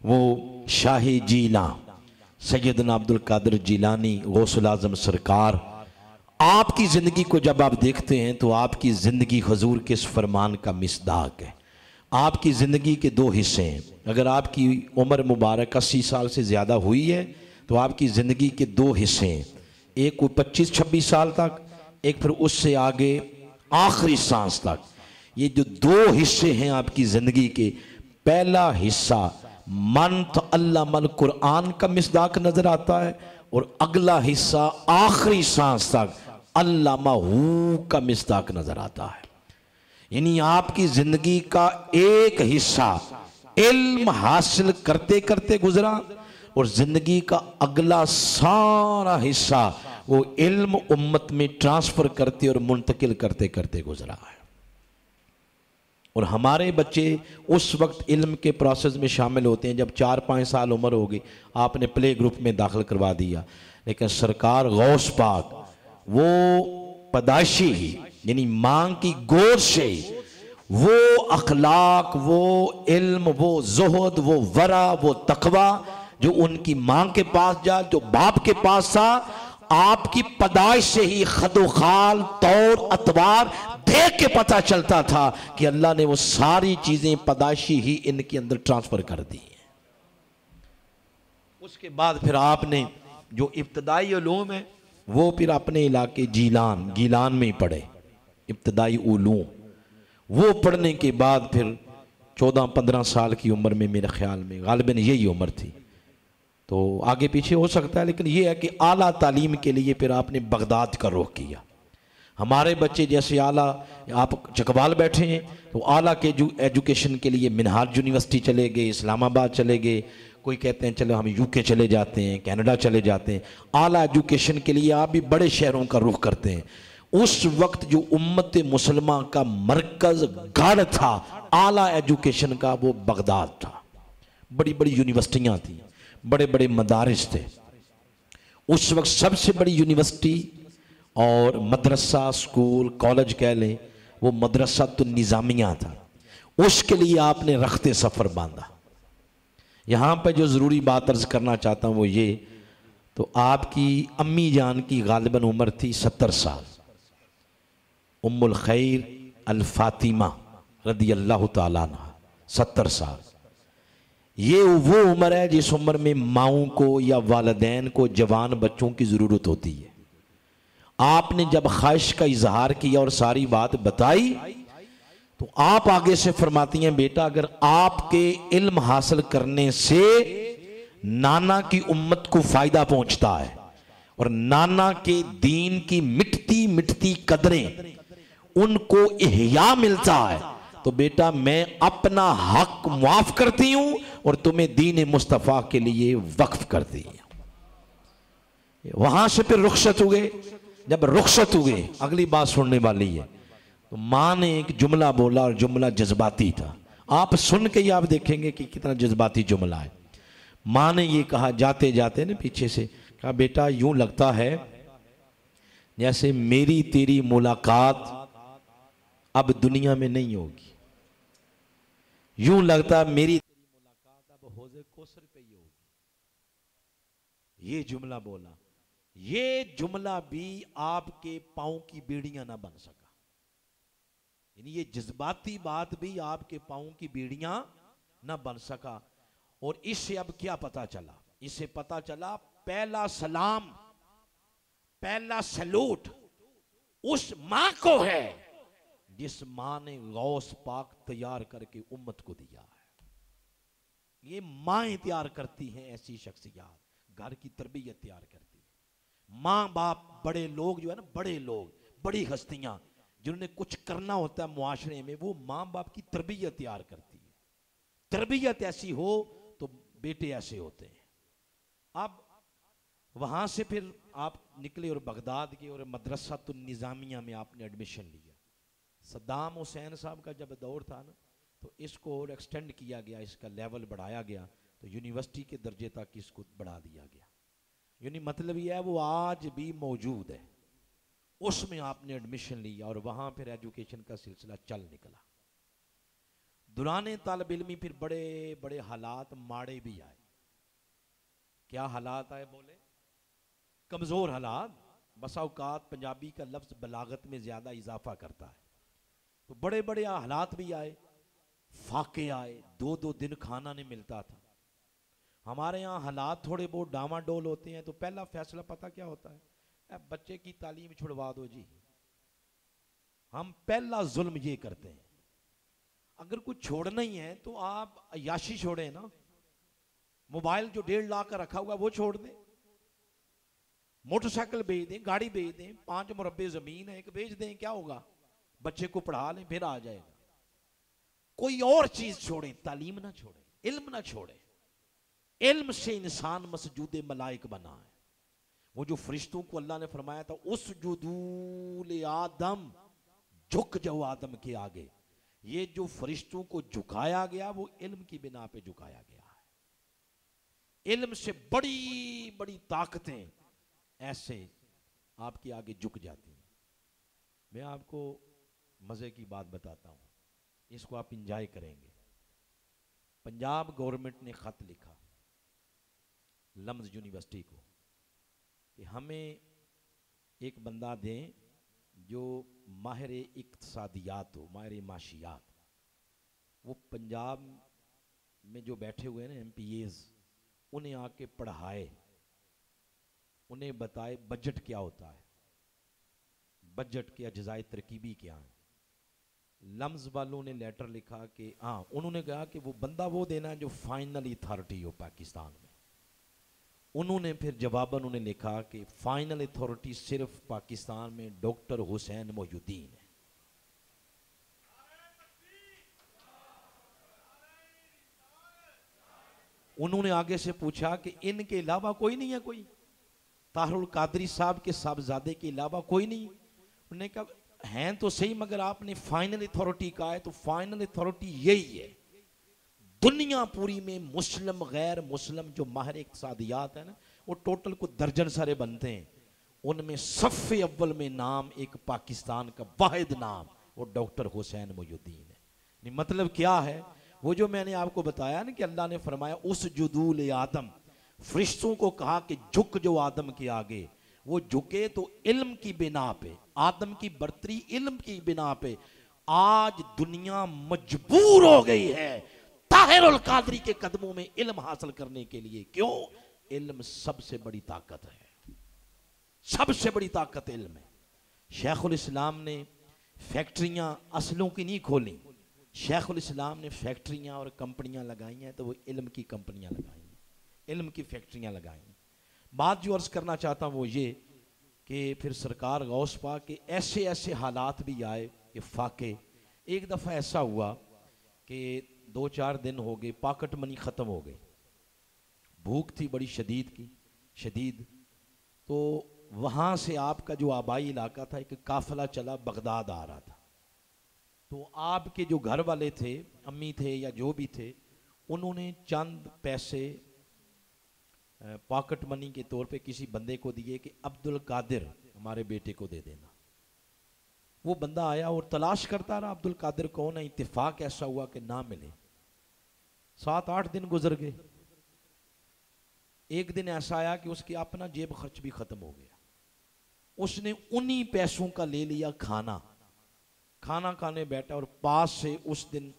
वो शाही जीला सैदना अब्दुल कादर जीलानी, गौसल आज़म सरकार, आपकी ज़िंदगी को जब आप देखते हैं तो आपकी ज़िंदगी हजूर के इस फरमान का मिसदाक है। आपकी ज़िंदगी के दो हिस्से हैं। अगर आपकी उम्र मुबारक अस्सी साल से ज़्यादा हुई है तो आपकी ज़िंदगी के दो हिस्से हैं। एक को पच्चीस, छब्बीस साल तक, एक फिर उससे आगे, आखिरी सांस तक। ये जो दो हिस्से हैं आपकी ज़िंदगी के, पहला हिस्सा मन तो अल्लाह मल कुरान का मिसदाक नज़र आता है, और अगला हिस्सा, आखिरी सांस तक, अल्लामा हू का मिसदाक नज़र आता है। यानी आपकी ज़िंदगी का एक हिस्सा, इल्म हासिल करते करते गुजरा, और ज़िंदगी का अगला सारा हिस्सा वो इल्म उम्मत में ट्रांसफ़र करते और मुंतकिल करते करते गुजरा है। और हमारे बच्चे उस वक्त इल्म के प्रोसेस में शामिल होते हैं जब चार पाँच साल उम्र होगी, आपने प्ले ग्रुप में दाखिल करवा दिया। लेकिन सरकार गौश पाक, वो पदाशी ही यानी मांग की गोद से, वो अखलाक, वो इल्म, वो जहद, वो वरा, वो तकवा, जो उनकी माँ के पास जा, जो बाप के पास था आपकी पदाइश से ही खदो खाल तौर अतवार देख के पता चलता था कि अल्लाह ने वो सारी चीज़ें पदाइशी ही इनके अंदर ट्रांसफ़र कर दी उसके बाद फिर आपने जो इब्तदाई उलूम है, वो फिर अपने इलाके जीलान, गीलान में ही पढ़े, इब्तदाई उलूम। वो पढ़ने के बाद फिर चौदह, पंद्रह साल की उम्र में मेरे ख्याल में गालिबन यही उम्र थी। तो आगे पीछे हो सकता है, लेकिन ये है कि आला तालीम के लिए फिर आपने बगदाद का रुख किया। हमारे बच्चे जैसे आला, आप चकबाल बैठे हैं तो आला के जो एजुकेशन के लिए मिनहाज यूनिवर्सिटी चले गए, इस्लामाबाद चले गए, कोई कहते हैं, चलो हम यूके चले जाते हैं, कनाडा चले जाते हैं। आला एजुकेशन के लिए आप भी बड़े शहरों का रुख करते हैं। उस वक्त जो उम्मत मुसलमान का मरकज गढ़ था, आला एजुकेशन का वो बगदाद था। बड़ी बड़ी यूनिवर्सिटियाँ थी। बड़े बड़े मदारस थे। उस वक्त सबसे बड़ी यूनिवर्सिटी और मदरसा, स्कूल, कॉलेज कह लें, वो मदरसा तो निज़ामिया था। उसके लिए आपने रखते सफ़र बांधा। यहाँ पर जो ज़रूरी बात अर्ज़ करना चाहता हूँ वो ये तो आपकी अम्मी जान की गालिबन उम्र थी सत्तर साल। उम्मुल खैर अल फातिमा रदी अल्लाह तला सत्तर साल। ये वो उम्र है जिस उम्र में माओ को या वालदेन को, जवान बच्चों की ज़रूरत होती है। आपने जब ख्वाहिश का इजहार किया और सारी बात बताई तो आप आगे से फरमाती हैं, बेटा, अगर आपके इल्म हासिल करने से नाना की उम्मत को फ़ायदा पहुँचता है और नाना के दीन की मिटती मिटती कदरें, उनको इहया मिलता है। तो बेटा मैं अपना हक माफ़ करती हूँ और तुम्हें दीन मुस्तफ़ा के लिए वक्फ करती हूँ। वहाँ से फिर रुखसत हुए जब रुखसत हुए अगली बात सुनने वाली है। तो माँ ने एक जुमला बोला और जुमला जज्बाती था। आप सुन के ही आप देखेंगे कि कितना जज्बाती जुमला है। माँ ने ये कहा, जाते जाते ना पीछे से, कहा, बेटा, यूँ लगता है जैसे मेरी तेरी मुलाकात अब दुनिया में नहीं होगी। यूँ लगता मेरी मुलाकात अब होजे कोसर पे ही होगी ये जुमला बोला, ये जुमला भी आपके पाँव की बेड़ियाँ ना बन सका। यानी ये जज्बाती बात भी आपके पाँव की बेड़ियाँ ना बन सका। और इससे अब क्या पता चला? इससे पता चला, पहला सलाम, पहला सलूट उस माँ को है। जिस माँ ने गौस पाक तैयार करके उम्मत को दिया है। ये माएँ तैयार करती हैं ऐसी शख्सियात, घर की तरबियत तैयार करती है। माँ बाप बड़े लोग जो है ना, बड़े लोग, बड़ी हस्तियाँ, जिन्होंने कुछ करना होता है मुआरे में, वो माँ बाप की तरबियत तैयार करती है। तरबियत ऐसी हो तो बेटे ऐसे होते हैं। अब वहाँ से फिर आप निकले और बगदाद के और मदरसा तो निज़ामिया में आपने एडमिशन लिया। सद्दाम हुसैन साहब का जब दौर था ना तो इसको और एक्सटेंड किया गया, इसका लेवल बढ़ाया गया तो यूनिवर्सिटी के दर्जे तक इसको बढ़ा दिया गया। यानी मतलब यह है, वो आज भी मौजूद है। उसमें आपने एडमिशन लिया और वहाँ फिर एजुकेशन का सिलसिला चल निकला। दुराने तालब इलमी फिर बड़े बड़े हालात, माड़े भी आए। क्या हालात आए बोले? कमज़ोर हालात। बसाओकात पंजाबी का लफ्ज़ बलागत में ज़्यादा इजाफा करता है। तो बड़े बड़े हालात भी आए, फाके आए दो दो दिन खाना नहीं मिलता था। हमारे यहाँ हालात थोड़े बहुत डामाडोल होते हैं तो पहला फैसला पता क्या होता है? बच्चे की तालीम छुड़वा दो जी। हम पहला जुल्म ये करते हैं। अगर कुछ छोड़ना ही है तो आप याशी छोड़े ना। मोबाइल जो डेढ़ लाख का रखा हुआ वो छोड़ दें। मोटरसाइकिल बेच दें, गाड़ी बेच दें, पाँच मुरब्बे ज़मीन है, एक बेच दें, क्या होगा? बच्चे को पढ़ा लें, फिर आ जाएगा। कोई और चीज़ छोड़े, तालीम ना छोड़े, इल्म ना छोड़े। इल्म से इंसान मसजूद मलाइक बना है वो जो फरिश्तों को अल्लाह ने फरमाया था, उस जुदूल आदम, झुक जाओ आदम के आगे। ये जो फरिश्तों को झुकाया गया, वो इल्म की बिना पे झुकाया गया है। इल्म से बड़ी बड़ी ताकतें ऐसे आपके आगे झुक जाती हैं। मैं आपको मज़े की बात बताता हूँ। इसको आप इंजॉय करेंगे। पंजाब गवर्नमेंट ने ख़त लिखा, लम्ज यूनिवर्सिटी को, कि हमें एक बंदा दें जो माहिर इकतसादियात हो, माहिर माशियात वो पंजाब में जो बैठे हुए हैं ना एम पी एज़ उन्हें आके पढ़ाए, उन्हें बताए, बजट क्या होता है, बजट के अज्जाए तरकीबी क्या हैं। लम्ज वालों ने लेटर लिखा कि हाँ उन्होंने कहा कि वो बंदा वो देना है जो फाइनल अथॉरिटी हो पाकिस्तान में। उन्होंने फिर जवाबन उन्हें लिखा कि फाइनल अथॉरिटी सिर्फ़ पाकिस्तान में डॉक्टर हुसैन मोहुद्दीन है। उन्होंने आगे से पूछा कि इनके अलावा कोई नहीं है कोई? तारुल कादरी साहब के साहबजादे के अलावा कोई नहीं? उन्होंने कहा हैं तो सही, मगर आपने फाइनल अथॉरिटी कहा है तो फाइनल अथॉरिटी यही है। दुनिया पूरी में मुस्लिम, गैर मुस्लिम जो माहिर इकसादियात है ना, वो टोटल को दर्जन सारे बनते हैं। उनमें सफ़े अव्वल में नाम, एक पाकिस्तान का वाहिद नाम, वो डॉक्टर हुसैन मोहुद्दीन है। मतलब क्या है? वो जो मैंने आपको बताया ना कि अल्लाह ने फरमाया, उस जुदूल आदम, फरिश्तों को कहा कि झुक जो आदम के आगे, वो झुके तो इल्म की बिना पे। आदम की बर्तरी इल्म की बिना पे आज दुनिया मजबूर हो गई है। ताहिर कादरी के कदमों में इल्म हासिल करने के लिए क्यों? इल्म सबसे बड़ी ताकत है। सबसे बड़ी ताकत इल्म है। शेखुल इस्लाम ने फैक्ट्रियाँ असलों की नहीं खोली। शेखुल इस्लाम ने फैक्ट्रियाँ और कंपनियाँ लगाई हैं तो वो इल्म की कंपनियाँ लगाई हैं। इल्म की फैक्ट्रियाँ लगाई हैं। बात जो अर्ज़ करना चाहता हूँ वो ये कि फिर सरकार गौस पा के ऐसे ऐसे हालात भी आए कि फाके। एक दफ़ा ऐसा हुआ कि दो चार दिन हो गए, पाकट मनी ख़त्म हो गई। भूख थी बड़ी शदीद की, शदीद। तो वहाँ से आपका जो आबाई इलाका था, एक काफिला चला बगदाद आ रहा था। तो आपके जो घर वाले थे, अम्मी थे या जो भी थे, उन्होंने चंद पैसे पॉकेट मनी के तौर पे किसी बंदे को दिए कि अब्दुल कादिर हमारे बेटे को दे देना। वो बंदा आया और तलाश करता रहा, अब्दुल कादिर कौन है इतफाक ऐसा हुआ कि ना मिले। सात, आठ दिन गुजर गए। एक दिन ऐसा आया कि उसकी अपना जेब खर्च भी खत्म हो गया। उसने उन्हीं पैसों का ले लिया खाना। खाना खाने बैठा और पास से उस दिन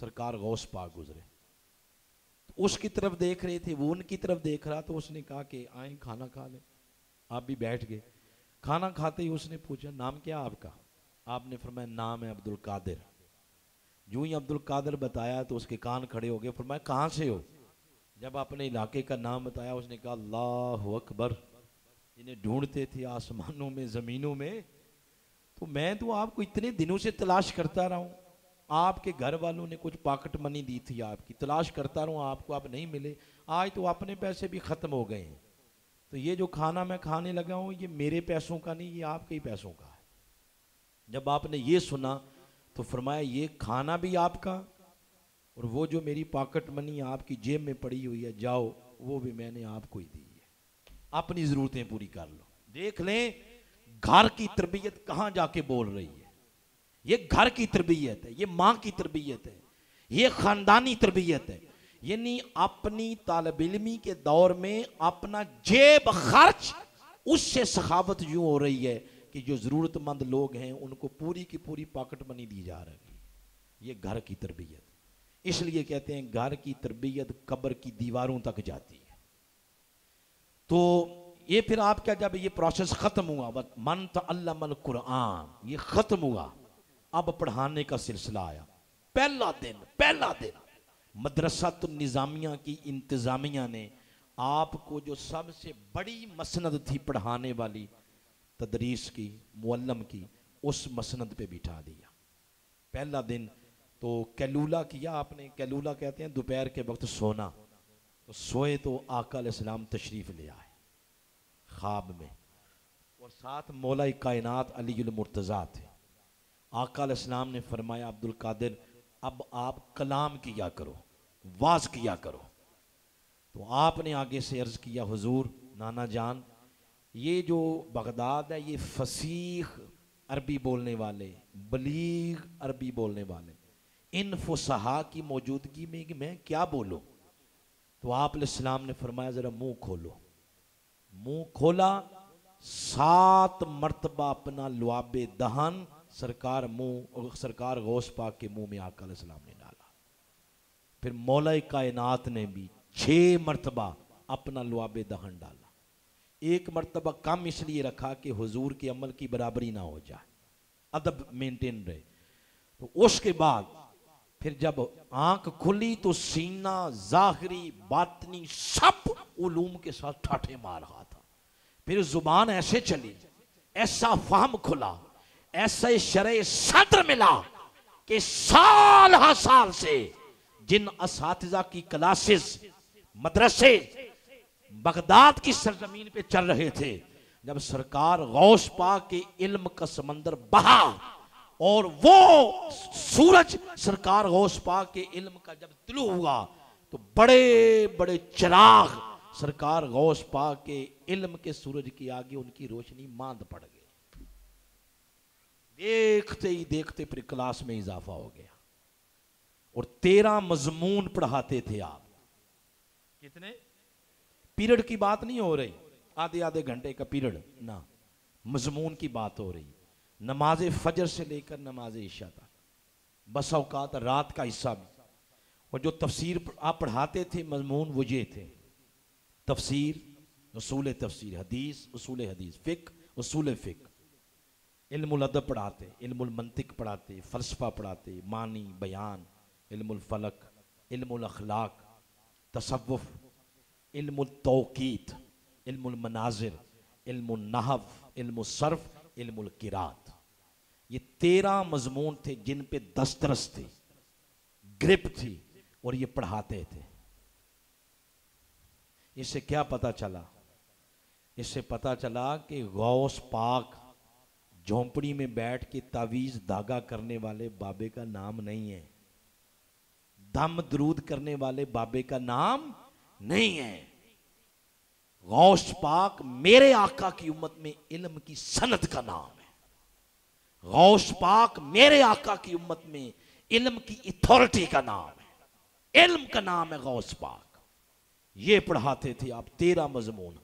सरकार गौस पाक गुजरे। उसकी तरफ़ देख रहे थे, वो उनकी तरफ़ देख रहा तो उसने कहा कि आए, खाना खा ले। आप भी बैठ गए। खाना खाते ही उसने पूछा, नाम क्या आपका? आपने फरमाया, नाम है अब्दुल कादिर। जो ही अब्दुल कादिर बताया तो उसके कान खड़े हो गए। फरमाया, कहाँ से हो? जब अपने इलाके का नाम बताया, उसने कहा, अल्लाह अकबर। जिन्हें ढूंढते थे आसमानों में, ज़मीनों में। तो मैं तो आपको इतने दिनों से तलाश करता रहा हूँ। आपके घर वालों ने कुछ पॉकेट मनी दी थी आपकी। तलाश करता रहूँ, आपको आप नहीं मिले। आज तो अपने पैसे भी ख़त्म हो गए हैं। तो ये जो खाना मैं खाने लगा हूँ, ये मेरे पैसों का नहीं, ये आपके ही पैसों का है। जब आपने ये सुना तो फरमाया, ये खाना भी आपका और वो जो मेरी पॉकेट मनी आपकी जेब में पड़ी हुई है, जाओ, वो भी मैंने आपको ही दी है। अपनी ज़रूरतें पूरी कर लो। देख लें, घर की तरबियत कहाँ जाके बोल रही है? ये घर की तरबियत है, ये माँ की तरबियत है, ये खानदानी तरबियत है। यानी अपनी तालब इलमी के दौर में अपना जेब खर्च उससे सखावत यूँ हो रही है कि जो ज़रूरतमंद लोग हैं, उनको पूरी की पूरी पॉकेट मनी दी जा रही है। ये घर की तरबियत। इसलिए कहते हैं घर की तरबियत कब्र की दीवारों तक जाती है। तो ये फिर आपका जब ये प्रोसेस ख़त्म हुआ मन तल्लमल कुरान ये ख़त्म हुआ अब पढ़ाने का सिलसिला आया। पहला दिन पहला दिन। मदरसा तो निज़ामिया की इंतज़ामिया ने आपको जो सबसे बड़ी मसनद थी पढ़ाने वाली, तदरीस की, मुअल्लम की, उस मसनद पे बिठा दिया। पहला दिन तो कैलूला किया आपने। कैलूला कहते हैं, दोपहर के वक्त सोना। तो सोए तो आका सलाम तशरीफ़ ले आए, ख्वाब में। और साथ मौला कायनात अलीमरतज़ा थे। आका इस्लाम ने फरमाया, अब्दुल कादिर, अब आप कलाम किया करो, वाज किया करो। तो आपने आगे से अर्ज़ किया, हुजूर, नाना जान, ये जो बगदाद है, ये फसीख अरबी बोलने वाले, बलीग अरबी बोलने वाले, इन फुसहा की मौजूदगी में कि मैं क्या बोलूँ? तो आप इस्लाम ने फरमाया, ज़रा मुँह खोलो। मुँह खोला, सात मरतबा अपना लुआबे दहन सरकार मुँह, सरकार गौस पाक के मुँह में आका इस्लाम ने डाला। फिर मौला कायनात ने भी छः मरतबा अपना लुआबे दहन डाला। एक मरतबा कम इसलिए रखा कि हुजूर के अमल की बराबरी ना हो जाए। अदब मेंटेन रहे। तो उसके बाद फिर जब आँख खुली तो सीना, जाहरी, बातनी सब उलूम के साथ ठाठे मार रहा था। फिर ज़ुबान ऐसे चली, ऐसा फाहम खुला ऐसा शर सदर मिला कि साल हा साल से जिन इस की क्लासेस, मदरसे, बगदाद की सरजमीन पे चल रहे थे, जब सरकार गौश पा के इल्म का समंदर बहा और वो सूरज सरकार गौश पा के इल्म का जब तिलु हुआ तो बड़े बड़े चिराग सरकार गौश पा के इल्म के सूरज की आगे उनकी रोशनी मांद पड़ गई। देखते ही देखते फिर क्लास में इजाफा हो गया। और तेरह मजमून पढ़ाते थे आप। कितने? पीरियड की बात नहीं हो रही। आधे आधे घंटे का पीरियड। ना मजमून की बात हो रही। नमाज़ फजर से लेकर नमाज़ ईशा तक। बस अवकात रात का हिस्सा भी। और जो तफसीर आप पढ़ाते थे मजमून वो ये थे। तफसीर उसूल तफसीर हदीस उसूल हदीस फ़िक उसूल फ़िक। इल्मुल-अदब पढ़ाते इल्मुल-मंतिक पढ़ाते, फ़लसफ़ा पढ़ाते, मानी, बयान इल्मुल-फ़लक इल्मुल-अखलाक तसव्वुफ़ इल्मुल-तौक़ीत इल्मुल-मनाजिर इल्मुल-नहव इल्मुल-सर्फ़ इल्मुल-किरात ये तेरह मजमून थे जिन पे दस्तरस थी, ग्रिप थी और ये पढ़ाते थे। इससे क्या पता चला? इससे पता चला कि गौस पाक झोंपड़ी में बैठ के तावीज दागा करने वाले बाबे का नाम नहीं है। दम दरूद करने वाले बाबे का नाम नहीं है। गौश पाक मेरे आका की उम्मत में इल्म की सनत का नाम है। गौश पाक मेरे आका की उम्मत में इल्म की अथॉरिटी का नाम है। इल्म का नाम है गौश पाक। ये पढ़ाते थे आप तेरा मजमून।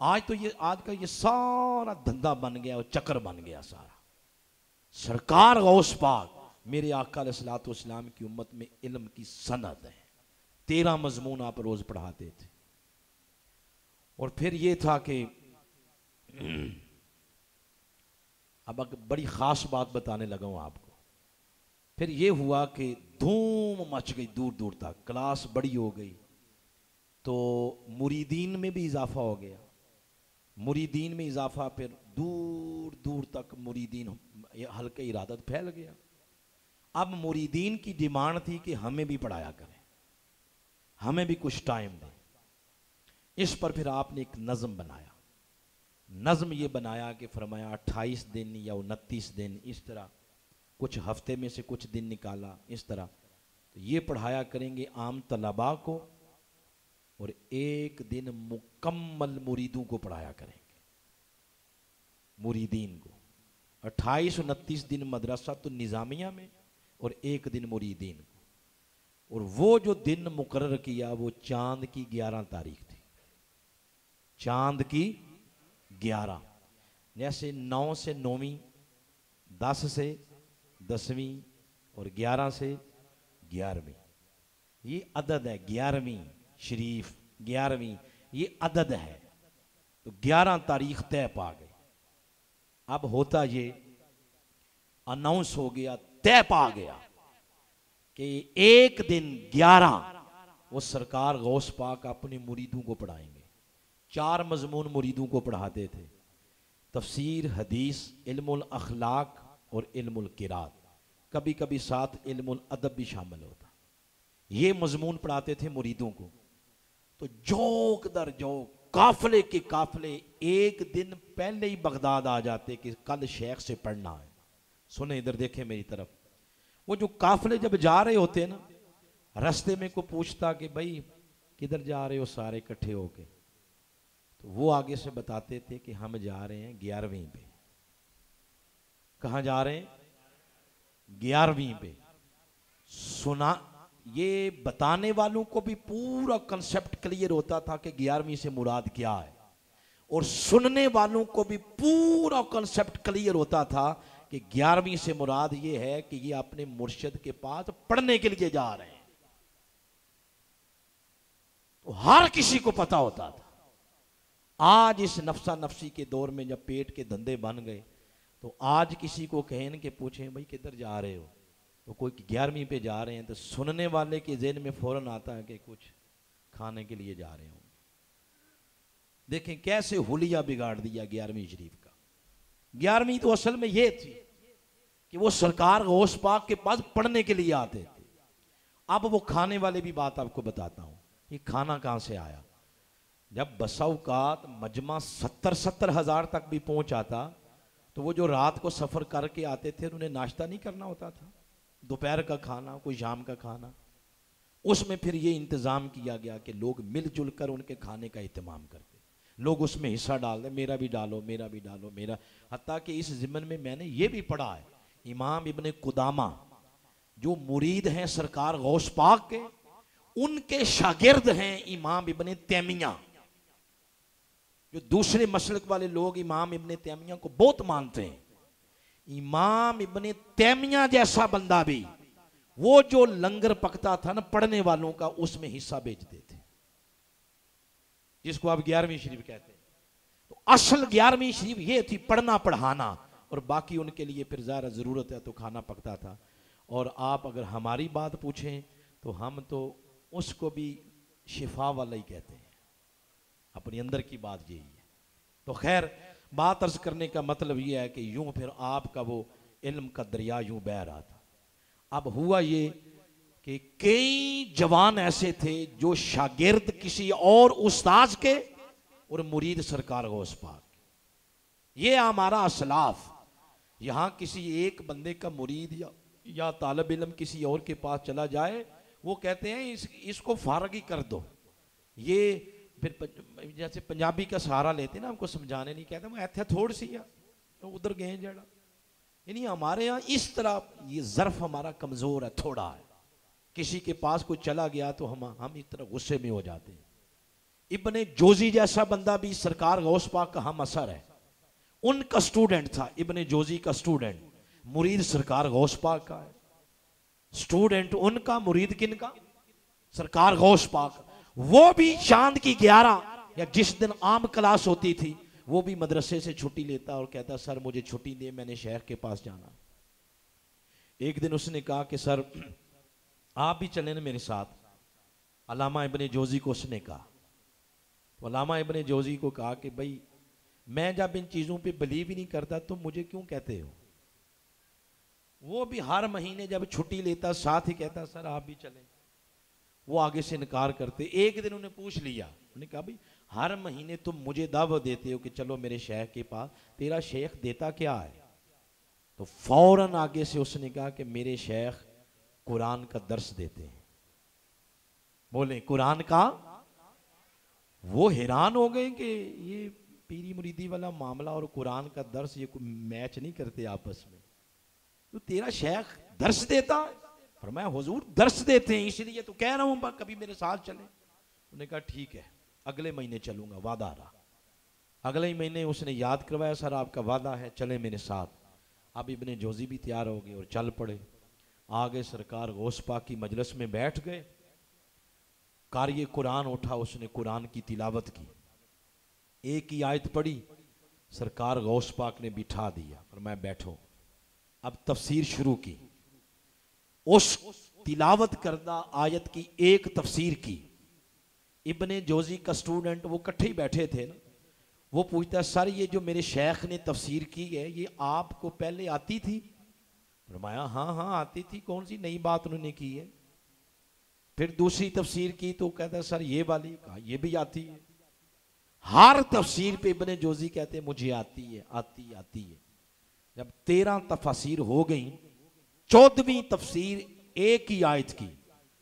आज तो ये, आज का ये सारा धंधा बन गया और चक्कर बन गया सारा। सरकार गौस पाक मेरे आका इस्लाम की उम्मत में इल्म की सनद है। तेरह मजमून आप रोज पढ़ाते थे। और फिर ये था कि अब बड़ी ख़ास बात बताने लगा हूँ आपको। फिर ये हुआ कि धूम मच गई दूर दूर तक। क्लास बड़ी हो गई। तो मुरीदीन में भी इजाफा हो गया। मुरीदीन में इजाफा, फिर दूर दूर तक मुरीदीन हल्के इरादत फैल गया। अब मुरीदीन की डिमांड थी कि हमें भी पढ़ाया करें, हमें भी कुछ टाइम दें। इस पर फिर आपने एक नज़म बनाया। नज़म ये बनाया कि फरमाया, अट्ठाईस दिन या उनतीस दिन, इस तरह, कुछ हफ़्ते में से कुछ दिन निकाला, इस तरह। तो ये पढ़ाया करेंगे आम तलबा को और एक दिन मुकम्मल मुरीदों को पढ़ाया करेंगे। मुरीदीन को। अट्ठाईस उनतीस दिन मदरसा तो निज़ामिया में और एक दिन मुरीदीन को। और वो जो दिन मुकर किया, वो चाँद की ग्यारह तारीख थी। चाँद की ग्यारह। जैसे नौ से नौवीं, दस से दसवीं और ग्यारह से ग्यारहवीं। ये अदद है, ग्यारहवीं। शरीफ, ग्यारहवीं, ये अदद है। तो ग्यारह तारीख तय पा गई। अब होता ये अनाउंस हो गया, तय पा गया कि एक दिन ग्यारह वो सरकार गौस पाक अपने मुरीदों को पढ़ाएँगे। चार मजमून मुरीदों को पढ़ाते थे। तफसीर, हदीस, इल्मुल अखलाक और इल्मुल किरात। कभी कभी साथ इल्मुल अदब भी शामिल होता। ये मजमून पढ़ाते थे मुरीदों को। तो जोक दर जोक, काफले के काफले, एक दिन पहले ही बगदाद आ जाते कि कल शेख से पढ़ना है। सुने, इधर देखे मेरी तरफ़। वो जो काफले जब जा रहे होते ना, रास्ते में को पूछता कि भाई, किधर जा रहे हो, सारे इकट्ठे होके? तो वो आगे से बताते थे कि हम जा रहे हैं ग्यारहवीं पे। कहा जा रहे हैं? ग्यारहवीं पे। सुना ये बताने वालों को भी पूरा कंसेप्ट क्लियर होता था कि ग्यारहवीं से मुराद क्या है। और सुनने वालों को भी पूरा कंसेप्ट क्लियर होता था कि ग्यारहवीं से मुराद ये है कि ये अपने मुर्शद के पास पढ़ने के लिए जा रहे हैं। तो हर किसी को पता होता था। आज इस नफसा नफसी के दौर में जब पेट के धंधे बन गए तो आज किसी को कहन के पूछें, भाई, किधर जा रहे हो? तो कोई ग्यारहवीं पे जा रहे हैं तो सुनने वाले के जेन में फ़ौरन आता है कि कुछ खाने के लिए जा रहे होंगे। देखें, कैसे हुलिया बिगाड़ दिया ग्यारहवीं शरीफ का। ग्यारहवीं तो असल में यह थी कि वो सरकार गौस पाक के पास पढ़ने के लिए आते थे। अब वो खाने वाले भी बात आपको बताता हूँ, ये खाना कहाँ से आया? जब बसाउकात मजमा सत्तर सत्तर हज़ार तक भी पहुँच आता तो वो जो रात को सफ़र करके आते थे, उन्हें नाश्ता नहीं करना होता था। दोपहर का खाना, कोई शाम का खाना। उसमें फिर ये इंतज़ाम किया गया कि लोग मिलजुल कर उनके खाने का अहतमाम करते। लोग उसमें हिस्सा डाल दे, मेरा भी डालो, मेरा भी डालो, मेरा। हती कि इस ज़िमन में मैंने ये भी पढ़ा है, इमाम इबन कुदामा जो मुरीद हैं सरकार गौश पाक के, उनके शागिर्द हैं इमाम इबन तैमिया। जो दूसरे मसलक वाले लोग इमाम इबन तैमिया को बहुत मानते हैं। इमाम इबन तैमिया जैसा बंदा भी, वो जो लंगर पकता था ना, पढ़ने वालों का उसमें हिस्सा बेचते थे जिसको आप ग्यारहवीं शरीफ कहते हैं। तो असल ग्यारहवीं शरीफ ये थी, पढ़ना पढ़ाना। और बाकी उनके लिए फिर ज़्यादा ज़रूरत है तो खाना पकता था। और आप अगर हमारी बात पूछें तो हम तो उसको भी शिफा वाला ही कहते हैं। अपने अंदर की बात यही है। तो खैर बात अर्ज़ करने का मतलब यह है कि यूँ फिर आपका वो इल्म का दरिया यूँ बह रहा था। अब हुआ ये कि कई जवान ऐसे थे जो शागिर्द किसी और उस्ताज के और मुरीद सरकार गौस पाक ये हमारा असलाफ। यहाँ किसी एक बंदे का मुरीद या या तालब इलम किसी और के पास चला जाए वो कहते हैं इस, इसको फारग ही कर दो। ये फिर जैसे पंजाबी का सहारा लेते ना, हमको समझाने नहीं कहते, मैं इतने थोड़ सी तो उधर गए जड़ा। यानी हमारे यहाँ इस तरह, ये जर्फ हमारा कमज़ोर है, थोड़ा है। किसी के पास कोई चला गया तो हम हम इस तरह गुस्से में हो जाते हैं। इबन जोजी जैसा बंदा भी सरकार गौस पाक का हम असर है। उनका स्टूडेंट था, इबन जोजी का स्टूडेंट। मुरीद सरकार गौस पाक का है। स्टूडेंट उनका, मुरीद किन का? सरकार गौस पाक। वो भी चाँद की ग्यारह या जिस दिन आम क्लास होती थी, वो भी मदरसे से छुट्टी लेता और कहता, सर, मुझे छुट्टी दे, मैंने शहर के पास जाना। एक दिन उसने कहा कि, सर, आप भी चले ना मेरे साथ। अलामा इबन जोजी को उसने कहा। तो अलामा इबन जोजी को कहा कि, भाई, मैं जब इन चीज़ों पे बिलीव ही नहीं करता तो मुझे क्यों कहते हो? वो भी हर महीने जब छुट्टी लेता, साथ ही कहता, सर, आप भी चलें। वो आगे से इनकार करते। एक दिन उन्हें पूछ लिया। उन्हें कहा, भाई हर महीने तुम मुझे दावत देते हो कि चलो मेरे शेख के पास, तेरा शेख देता क्या है? तो फ़ौरन आगे से उसने कहा कि मेरे शेख कुरान का दर्श देते हैं। बोले, कुरान का? वो हैरान हो गए कि ये पीरी मुरीदी वाला मामला और कुरान का दर्श ये मैच नहीं करते आपस में। तो तेरा शेख दर्श देता है? मैं हुजूर दर्श देते हैं, इसलिए तो कह रहा हूँ कभी मेरे साथ चले। उन्होंने कहा, ठीक है। अगले महीने चलूँगा, वादा रहा। अगले ही महीने उसने याद करवाया, सर, आपका वादा है, चले मेरे साथ। अब इबन जोजी भी तैयार हो गए और चल पड़े। आगे सरकार गौसपा की मजलस में बैठ गए। कार्य कुरान उठा, उसने कुरान की तिलावत की। एक ही आयत पढ़ी, सरकार गौस पाक ने बिठा दिया, और मैं बैठो। अब तफसीर शुरू की। उस तिलावत करदा आयत की एक तफसीर की। इबन जोजी का स्टूडेंट वो कट्ठे ही बैठे थे ना। वो पूछता है सर, ये जो मेरे शेख ने तफसीर की है, ये आपको पहले आती थी? फरमाया हाँ हाँ आती थी। कौन सी? नई बात उन्होंने की है। फिर दूसरी तफसीर की तो कहता, सर, ये वाली? कहा, ये भी आती है। हर तफसीर पे इबन जोजी कहते, मुझे आती है, आती आती है। जब तेरह तफसीर हो गई, चौदहवीं तफसीर एक ही आयत की,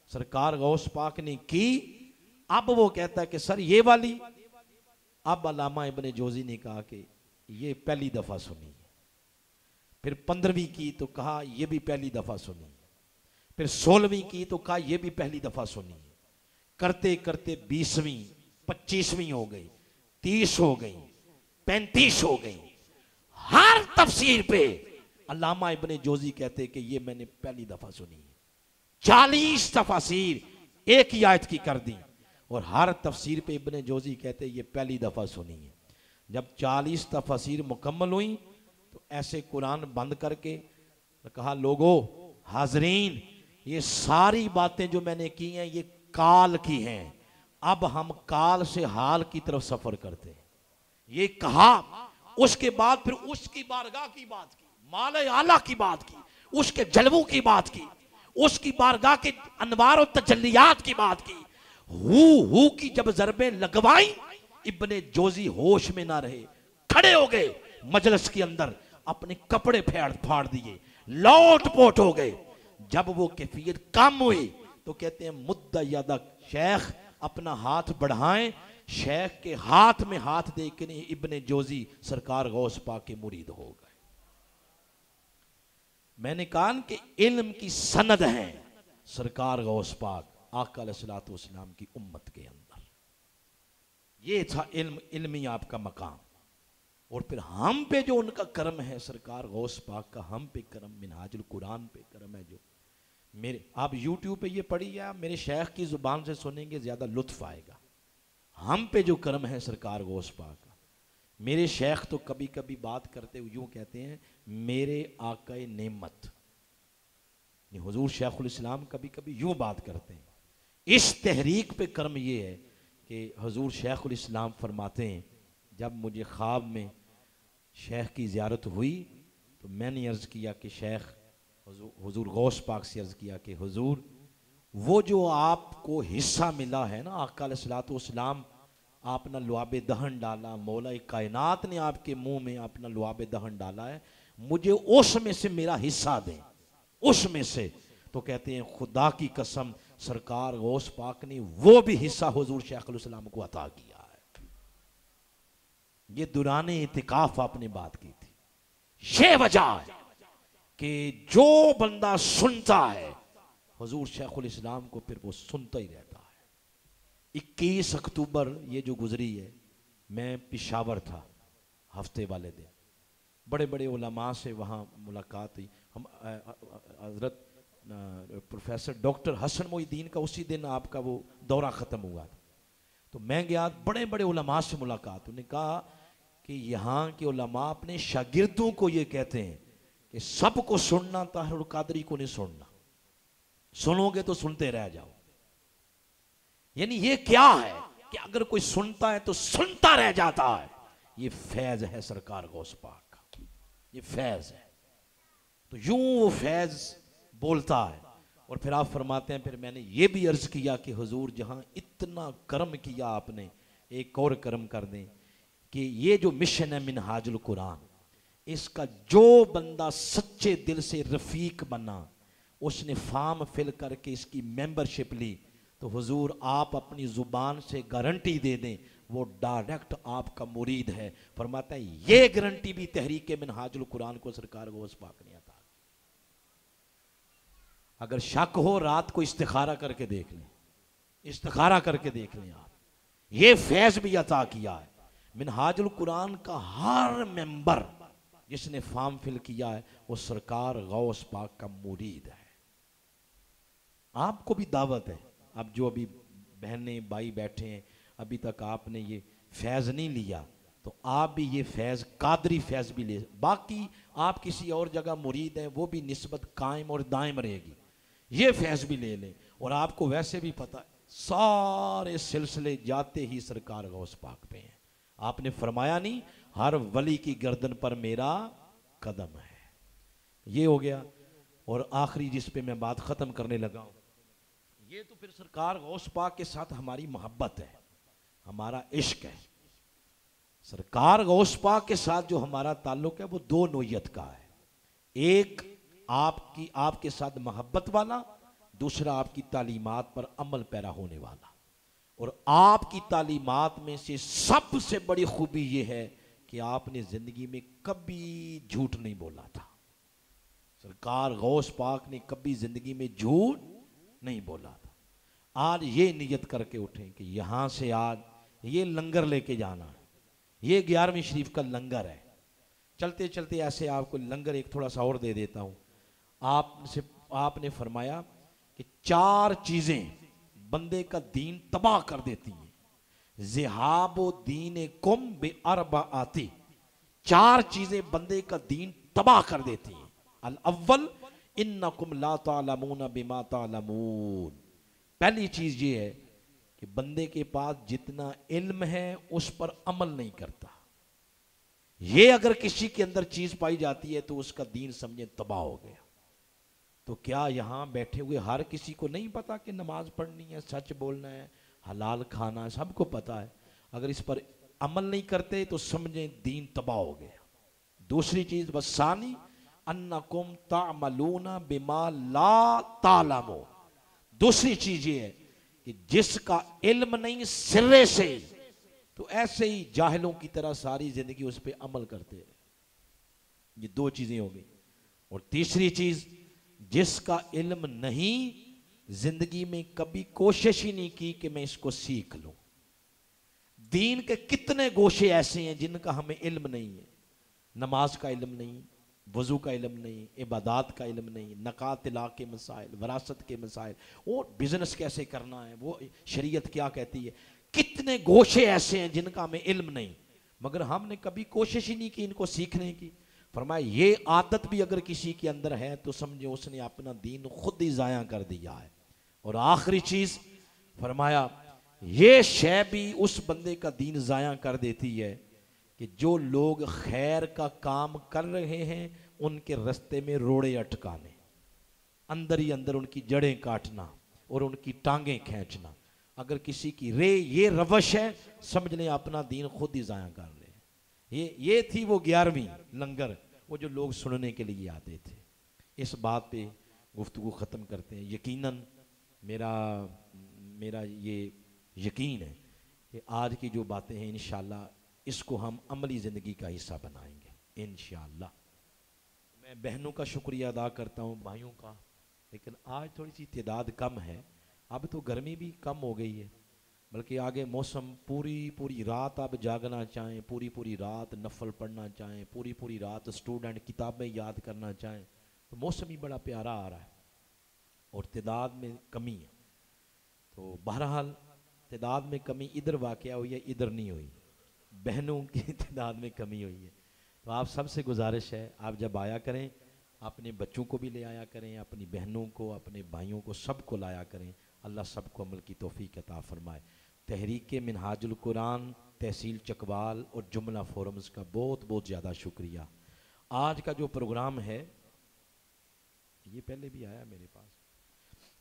सरकार गौस पाक ने की अब वो कहता है कि, सर, ये वाली। अब अलामा इबन जोजी ने कहा कि, ये पहली दफ़ा सुनी फिर पंद्रहवीं की तो कहा यह भी पहली दफ़ा सुनी फिर सोलहवीं की तो कहा यह भी पहली दफ़ा सुनी करते करते बीसवीं, पच्चीसवीं हो गई, तीस हो गई, पैंतीस हो गई। हर तफसीर पे अलामा इबन जोजी कहते कि, ये मैंने पहली दफ़ा सुनी चालीस तफासिर एक ही आयत की कर दी। और हर तफसीर पे इबन जोजी कहते ये पहली दफ़ा सुनी है। जब चालीस तफसीर मुकम्मल हुई तो ऐसे कुरान बंद करके कहा, लोगो, हाजरीन, ये सारी बातें जो मैंने की हैं, ये काल की हैं। अब हम काल से हाल की तरफ़ सफ़र करते हैं। ये कहा, उसके बाद फिर उसकी बारगाह की बात की, माल आला की बात की, उसके जलवों की बात की, उसकी बारगाह के अनवार और तजलियात की बात की हु की जब जरबे लगवाई, इब्ने जोजी होश में ना रहे। खड़े हो गए मजलस के अंदर, अपने कपड़े फाड़ फाड़ दिए। लौट पोट हो गए। जब वो कैफियत कम हुई तो कहते हैं मुद्दा यादा शेख, अपना हाथ बढ़ाएँ। शेख के हाथ में हाथ दे के नहीं इब्ने जोजी सरकार गौस पा के मुरीद हो गए। मैंने कहा कि इल्म की सनद है, सरकार गौस पाक। आकाम की उम्मत के अंदर। ये था इल्म, इल्मी आपका मकाम। और फिर हम पे जो उनका कर्म है सरकार, गौस पाक का हम पे कर्म, मिनहाजुल कुरान पे कर्म है जो। मेरे, आप यूट्यूब पे ये पढ़िए, आप मेरे शेख की ज़ुबान से सुनेंगे, ज़्यादा लुत्फ आएगा। हम पे जो कर्म है सरकार, गौस पाक का। मेरे शेख तो कभी कभी बात करते हुए यूँ कहते हैं, मेरे आका नेमत। हजूर शेखुल इस्लाम कभी कभी यूँ बात करते हैं। इस तहरीक पे कर्म ये है कि हजूर शेखुल इस्लाम फरमाते हैं, जब मुझे ख्वाब में शेख की ज़्यारत हुई तो मैंने अर्ज़ किया कि शेख हजूर गौस पाक से अर्ज़ किया कि हजूर, वो जो आपको हिस्सा मिला है ना अकालसलाम आपने लुआब दहन डाला मौला कायनात ने आपके मुँह में अपना लुआब दहन डाला है, मुझे उसमें से मेरा हिस्सा दें उसमें से। तो कहते हैं, खुदा की कसम सरकार गौस पाक ने वो भी हिस्सा हजूर शेखलाम को अता किया है। ये दुरान इतिकाफ आपने बात की थी। ये वजह कि जो बंदा सुनता है, हजूर शेखुल इस्लाम को फिर वो सुनता ही रहता है। इक्कीस अक्टूबर ये जो गुजरी है, मैं पिशावर था हफ़्ते वाले दिन। बड़े बड़े उलमा से वहाँ मुलाकात हुई। हम हज़रत प्रोफेसर डॉक्टर हसन मोईदीन का उसी दिन आपका वो दौरा ख़त्म हुआ था। तो मैं गया बड़े बड़े उलमा से मुलाकात। उन्होंने कहा कि यहाँ के उलमा अपने शागिर्दों को ये कहते हैं कि सबको सुनना, ताहरुल कादरी को नहीं सुनना। सुनोगे तो सुनते रह जाओ। यानी ये क्या है कि अगर कोई सुनता है तो सुनता रह जाता है। ये फैज है सरकार गौस पाक का। ये फैज है। तो यूँ वो फैज बोलता है। और फिर आप फरमाते हैं, फिर मैंने ये भी अर्ज़ किया कि हुजूर जहाँ इतना कर्म किया आपने, एक और कर्म कर दें कि ये जो मिशन है मिनहाजुल कुरान, इसका जो बंदा सच्चे दिल से रफीक बना, उसने फॉर्म फिल करके इसकी मेंबरशिप ली तो हुजूर आप अपनी ज़ुबान से गारंटी दे दें, वो डायरेक्ट आपका मुरीद है। फरमाता है, ये गारंटी भी तहरीक मिनहाजुल कुरान को सरकार को उस पाक नहीं अगर शक हो, रात को इस्तारा करके देख लें। इस्तारा करके देख लें आप। ये फैज भी अता किया है। मिनहाजुल कुरान का हर मेंबर जिसने फॉर्म फिल किया है, वो सरकार गौस पाक का मुरीद है। आपको भी दावत है। अब जो अभी बहनें, भाई बैठे हैं, अभी तक आपने ये फैज़ नहीं लिया तो आप भी ये फैज़, कादरी फैज़ भी ले। बाकी आप किसी और जगह मुरीद हैं, वो भी नस्बत कायम और दायम रहेगी। ये फैज़ भी ले लें। और आपको वैसे भी पता है सारे सिलसिले जाते ही सरकार गौस पाक पे हैं। आपने फरमाया नहीं, हर वली की गर्दन पर मेरा कदम है। ये हो गया। और आखिरी जिस पे मैं बात ख़त्म करने लगा हूँ, ये तो फिर सरकार गौस पाक के साथ हमारी मोहब्बत है, हमारा इश्क है। सरकार गौस पाक के साथ जो हमारा ताल्लुक है, वो दो नोयत का है। एक आपकी, आपके साथ मोहब्बत वाला, दूसरा आपकी तालीमात पर अमल पैरा होने वाला। और आपकी तालीमात में से सबसे बड़ी खूबी यह है कि आपने ज़िंदगी में कभी झूठ नहीं बोला था। सरकार गौस पाक ने कभी ज़िंदगी में झूठ नहीं बोला था। आज ये नियत करके उठें कि यहाँ से आज ये लंगर लेके जाना है। ये ग्यारहवीं शरीफ का लंगर है। चलते चलते ऐसे आपको लंगर एक थोड़ा सा और दे देता हूँ। आपसे आपने फरमाया कि चार चीज़ें बंदे का दीन तबाह कर देती हैं। जिहाबो दीन कुम बे अरबा आती चार चीज़ें बंदे का दीन तबाह कर देती हैं। अल अव्वल इन कुम ला तालमून बिमा तालमून। पहली चीज़ ये है कि बंदे के पास जितना इल्म है, उस पर अमल नहीं करता। ये अगर किसी के अंदर चीज़ पाई जाती है तो उसका दीन समझे तबाह हो गया। तो क्या यहाँ बैठे हुए हर किसी को नहीं पता कि नमाज़ पढ़नी है, सच बोलना है, हलाल खाना है, सबको पता है। अगर इस पर अमल नहीं करते तो समझे दीन तबाह हो गया। दूसरी चीज़ बसानी अन्ना कुम तामलूना बिमा ला तालामो। दूसरी चीज़ ये है कि जिसका इल्म नहीं सिरे से तो ऐसे ही जाहिलों की तरह सारी ज़िंदगी उस पर अमल करते रहे ये दो चीज़ें हो गई। और तीसरी चीज़ जिसका इल्म नहीं, ज़िंदगी में कभी कोशिश ही नहीं की कि मैं इसको सीख लूँ। दीन के कितने गोशे ऐसे हैं जिनका हमें इल्म नहीं है। नमाज़ का इल्म नहीं, वज़ू का इलम नहीं, इबादत का इलम नहीं, नकात ला के मसाइल, वरासत के मसाइल। वो बिज़नेस कैसे करना है? वो शरीयत क्या कहती है? कितने गोशे ऐसे हैं जिनका हमें इल्म नहीं। मगर हमने कभी कोशिश ही नहीं की इनको सीखने की। फरमाया ये आदत भी अगर किसी के अंदर है तो समझे उसने अपना दीन खुद ही ज़ाया कर दिया है। और आखिरी चीज़, फरमाया, ये शय भी उस बंदे का दीन ज़ाया कर देती है कि जो लोग खैर का काम कर रहे हैं, उनके रस्ते में रोड़े अटकाने, अंदर ही अंदर उनकी जड़ें काटना और उनकी टांगें खींचना। अगर किसी की रे, ये रवश है, समझ लें अपना दीन खुद ही ज़ाया कर रहे ये ये थी वो ग्यारहवीं लंगर, वो जो लोग सुनने के लिए आते थे। इस बात पे गुफ्तु ख़त्म करते हैं। यकीनन मेरा मेरा ये यकीन है कि आज की जो बातें हैं इन इसको हम अमली ज़िंदगी का हिस्सा बनाएँगे इन मैं बहनों का शुक्रिया अदा करता हूँ, भाइयों का, लेकिन आज थोड़ी सी तादाद कम है। अब तो गर्मी भी कम हो गई है। बल्कि आगे मौसम पूरी पूरी रात आप जागना चाहें, पूरी पूरी रात नफल पढ़ना चाहें, पूरी पूरी रात स्टूडेंट किताबें याद करना चाहें तो मौसम ही बड़ा प्यारा आ रहा है और तादाद में कमी है। तो बहरहाल, तादाद में कमी इधर वाक़ हुई है, इधर नहीं हुई। बहनों की तादाद में कमी हुई है। तो आप सबसे गुजारिश है, आप जब आया करें, अपने बच्चों को भी ले आया करें, अपनी बहनों को, अपने भाइयों को, सबको लाया करें। अल्लाह सबको अमल की तोफ़ी अता फ़रमाए। तहरीक मिनहाजुल कुरान, तहसील चकवाल और जुमला फोरम्स का बहुत बहुत ज़्यादा शुक्रिया। आज का जो प्रोग्राम है, ये पहले भी आया मेरे पास।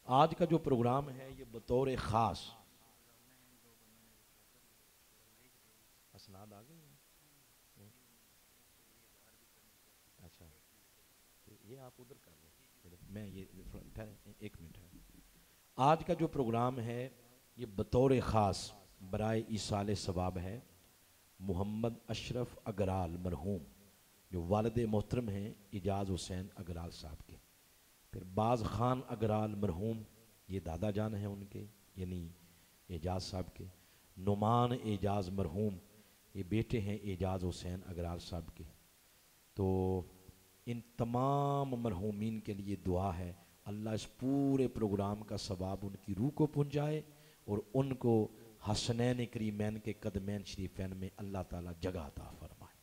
आज का जो प्रोग्राम है, ये बतौर ख़ास। असनाद आ अच्छा तो ये आप उधर कर लो। मैं ये एक मिनट है। आज का जो प्रोग्राम है ये बतौर ख़ास बरए ईसाल सवाब है, मोहम्मद अशरफ अगराल मरहूम, जो वालद मोहतरम हैं एजाज हुसैन अगराल साहब के। फिर बाज़ ख़ान अगराल मरहूम, ये दादा जान हैं उनके, यानी एजाज साहब के। नुमान एजाज मरहूम, ये बेटे हैं एजाज हुसैन अगरार साहब के। तो इन तमाम मरहूमिन के लिए दुआ है, अल्लाह इस पूरे प्रोग्राम का सवाब उनकी रूह को पहुँचाए और उनको हसनैन करीमैन के कदमैन शरीफैन में अल्लाह ताला जगह अता फरमाए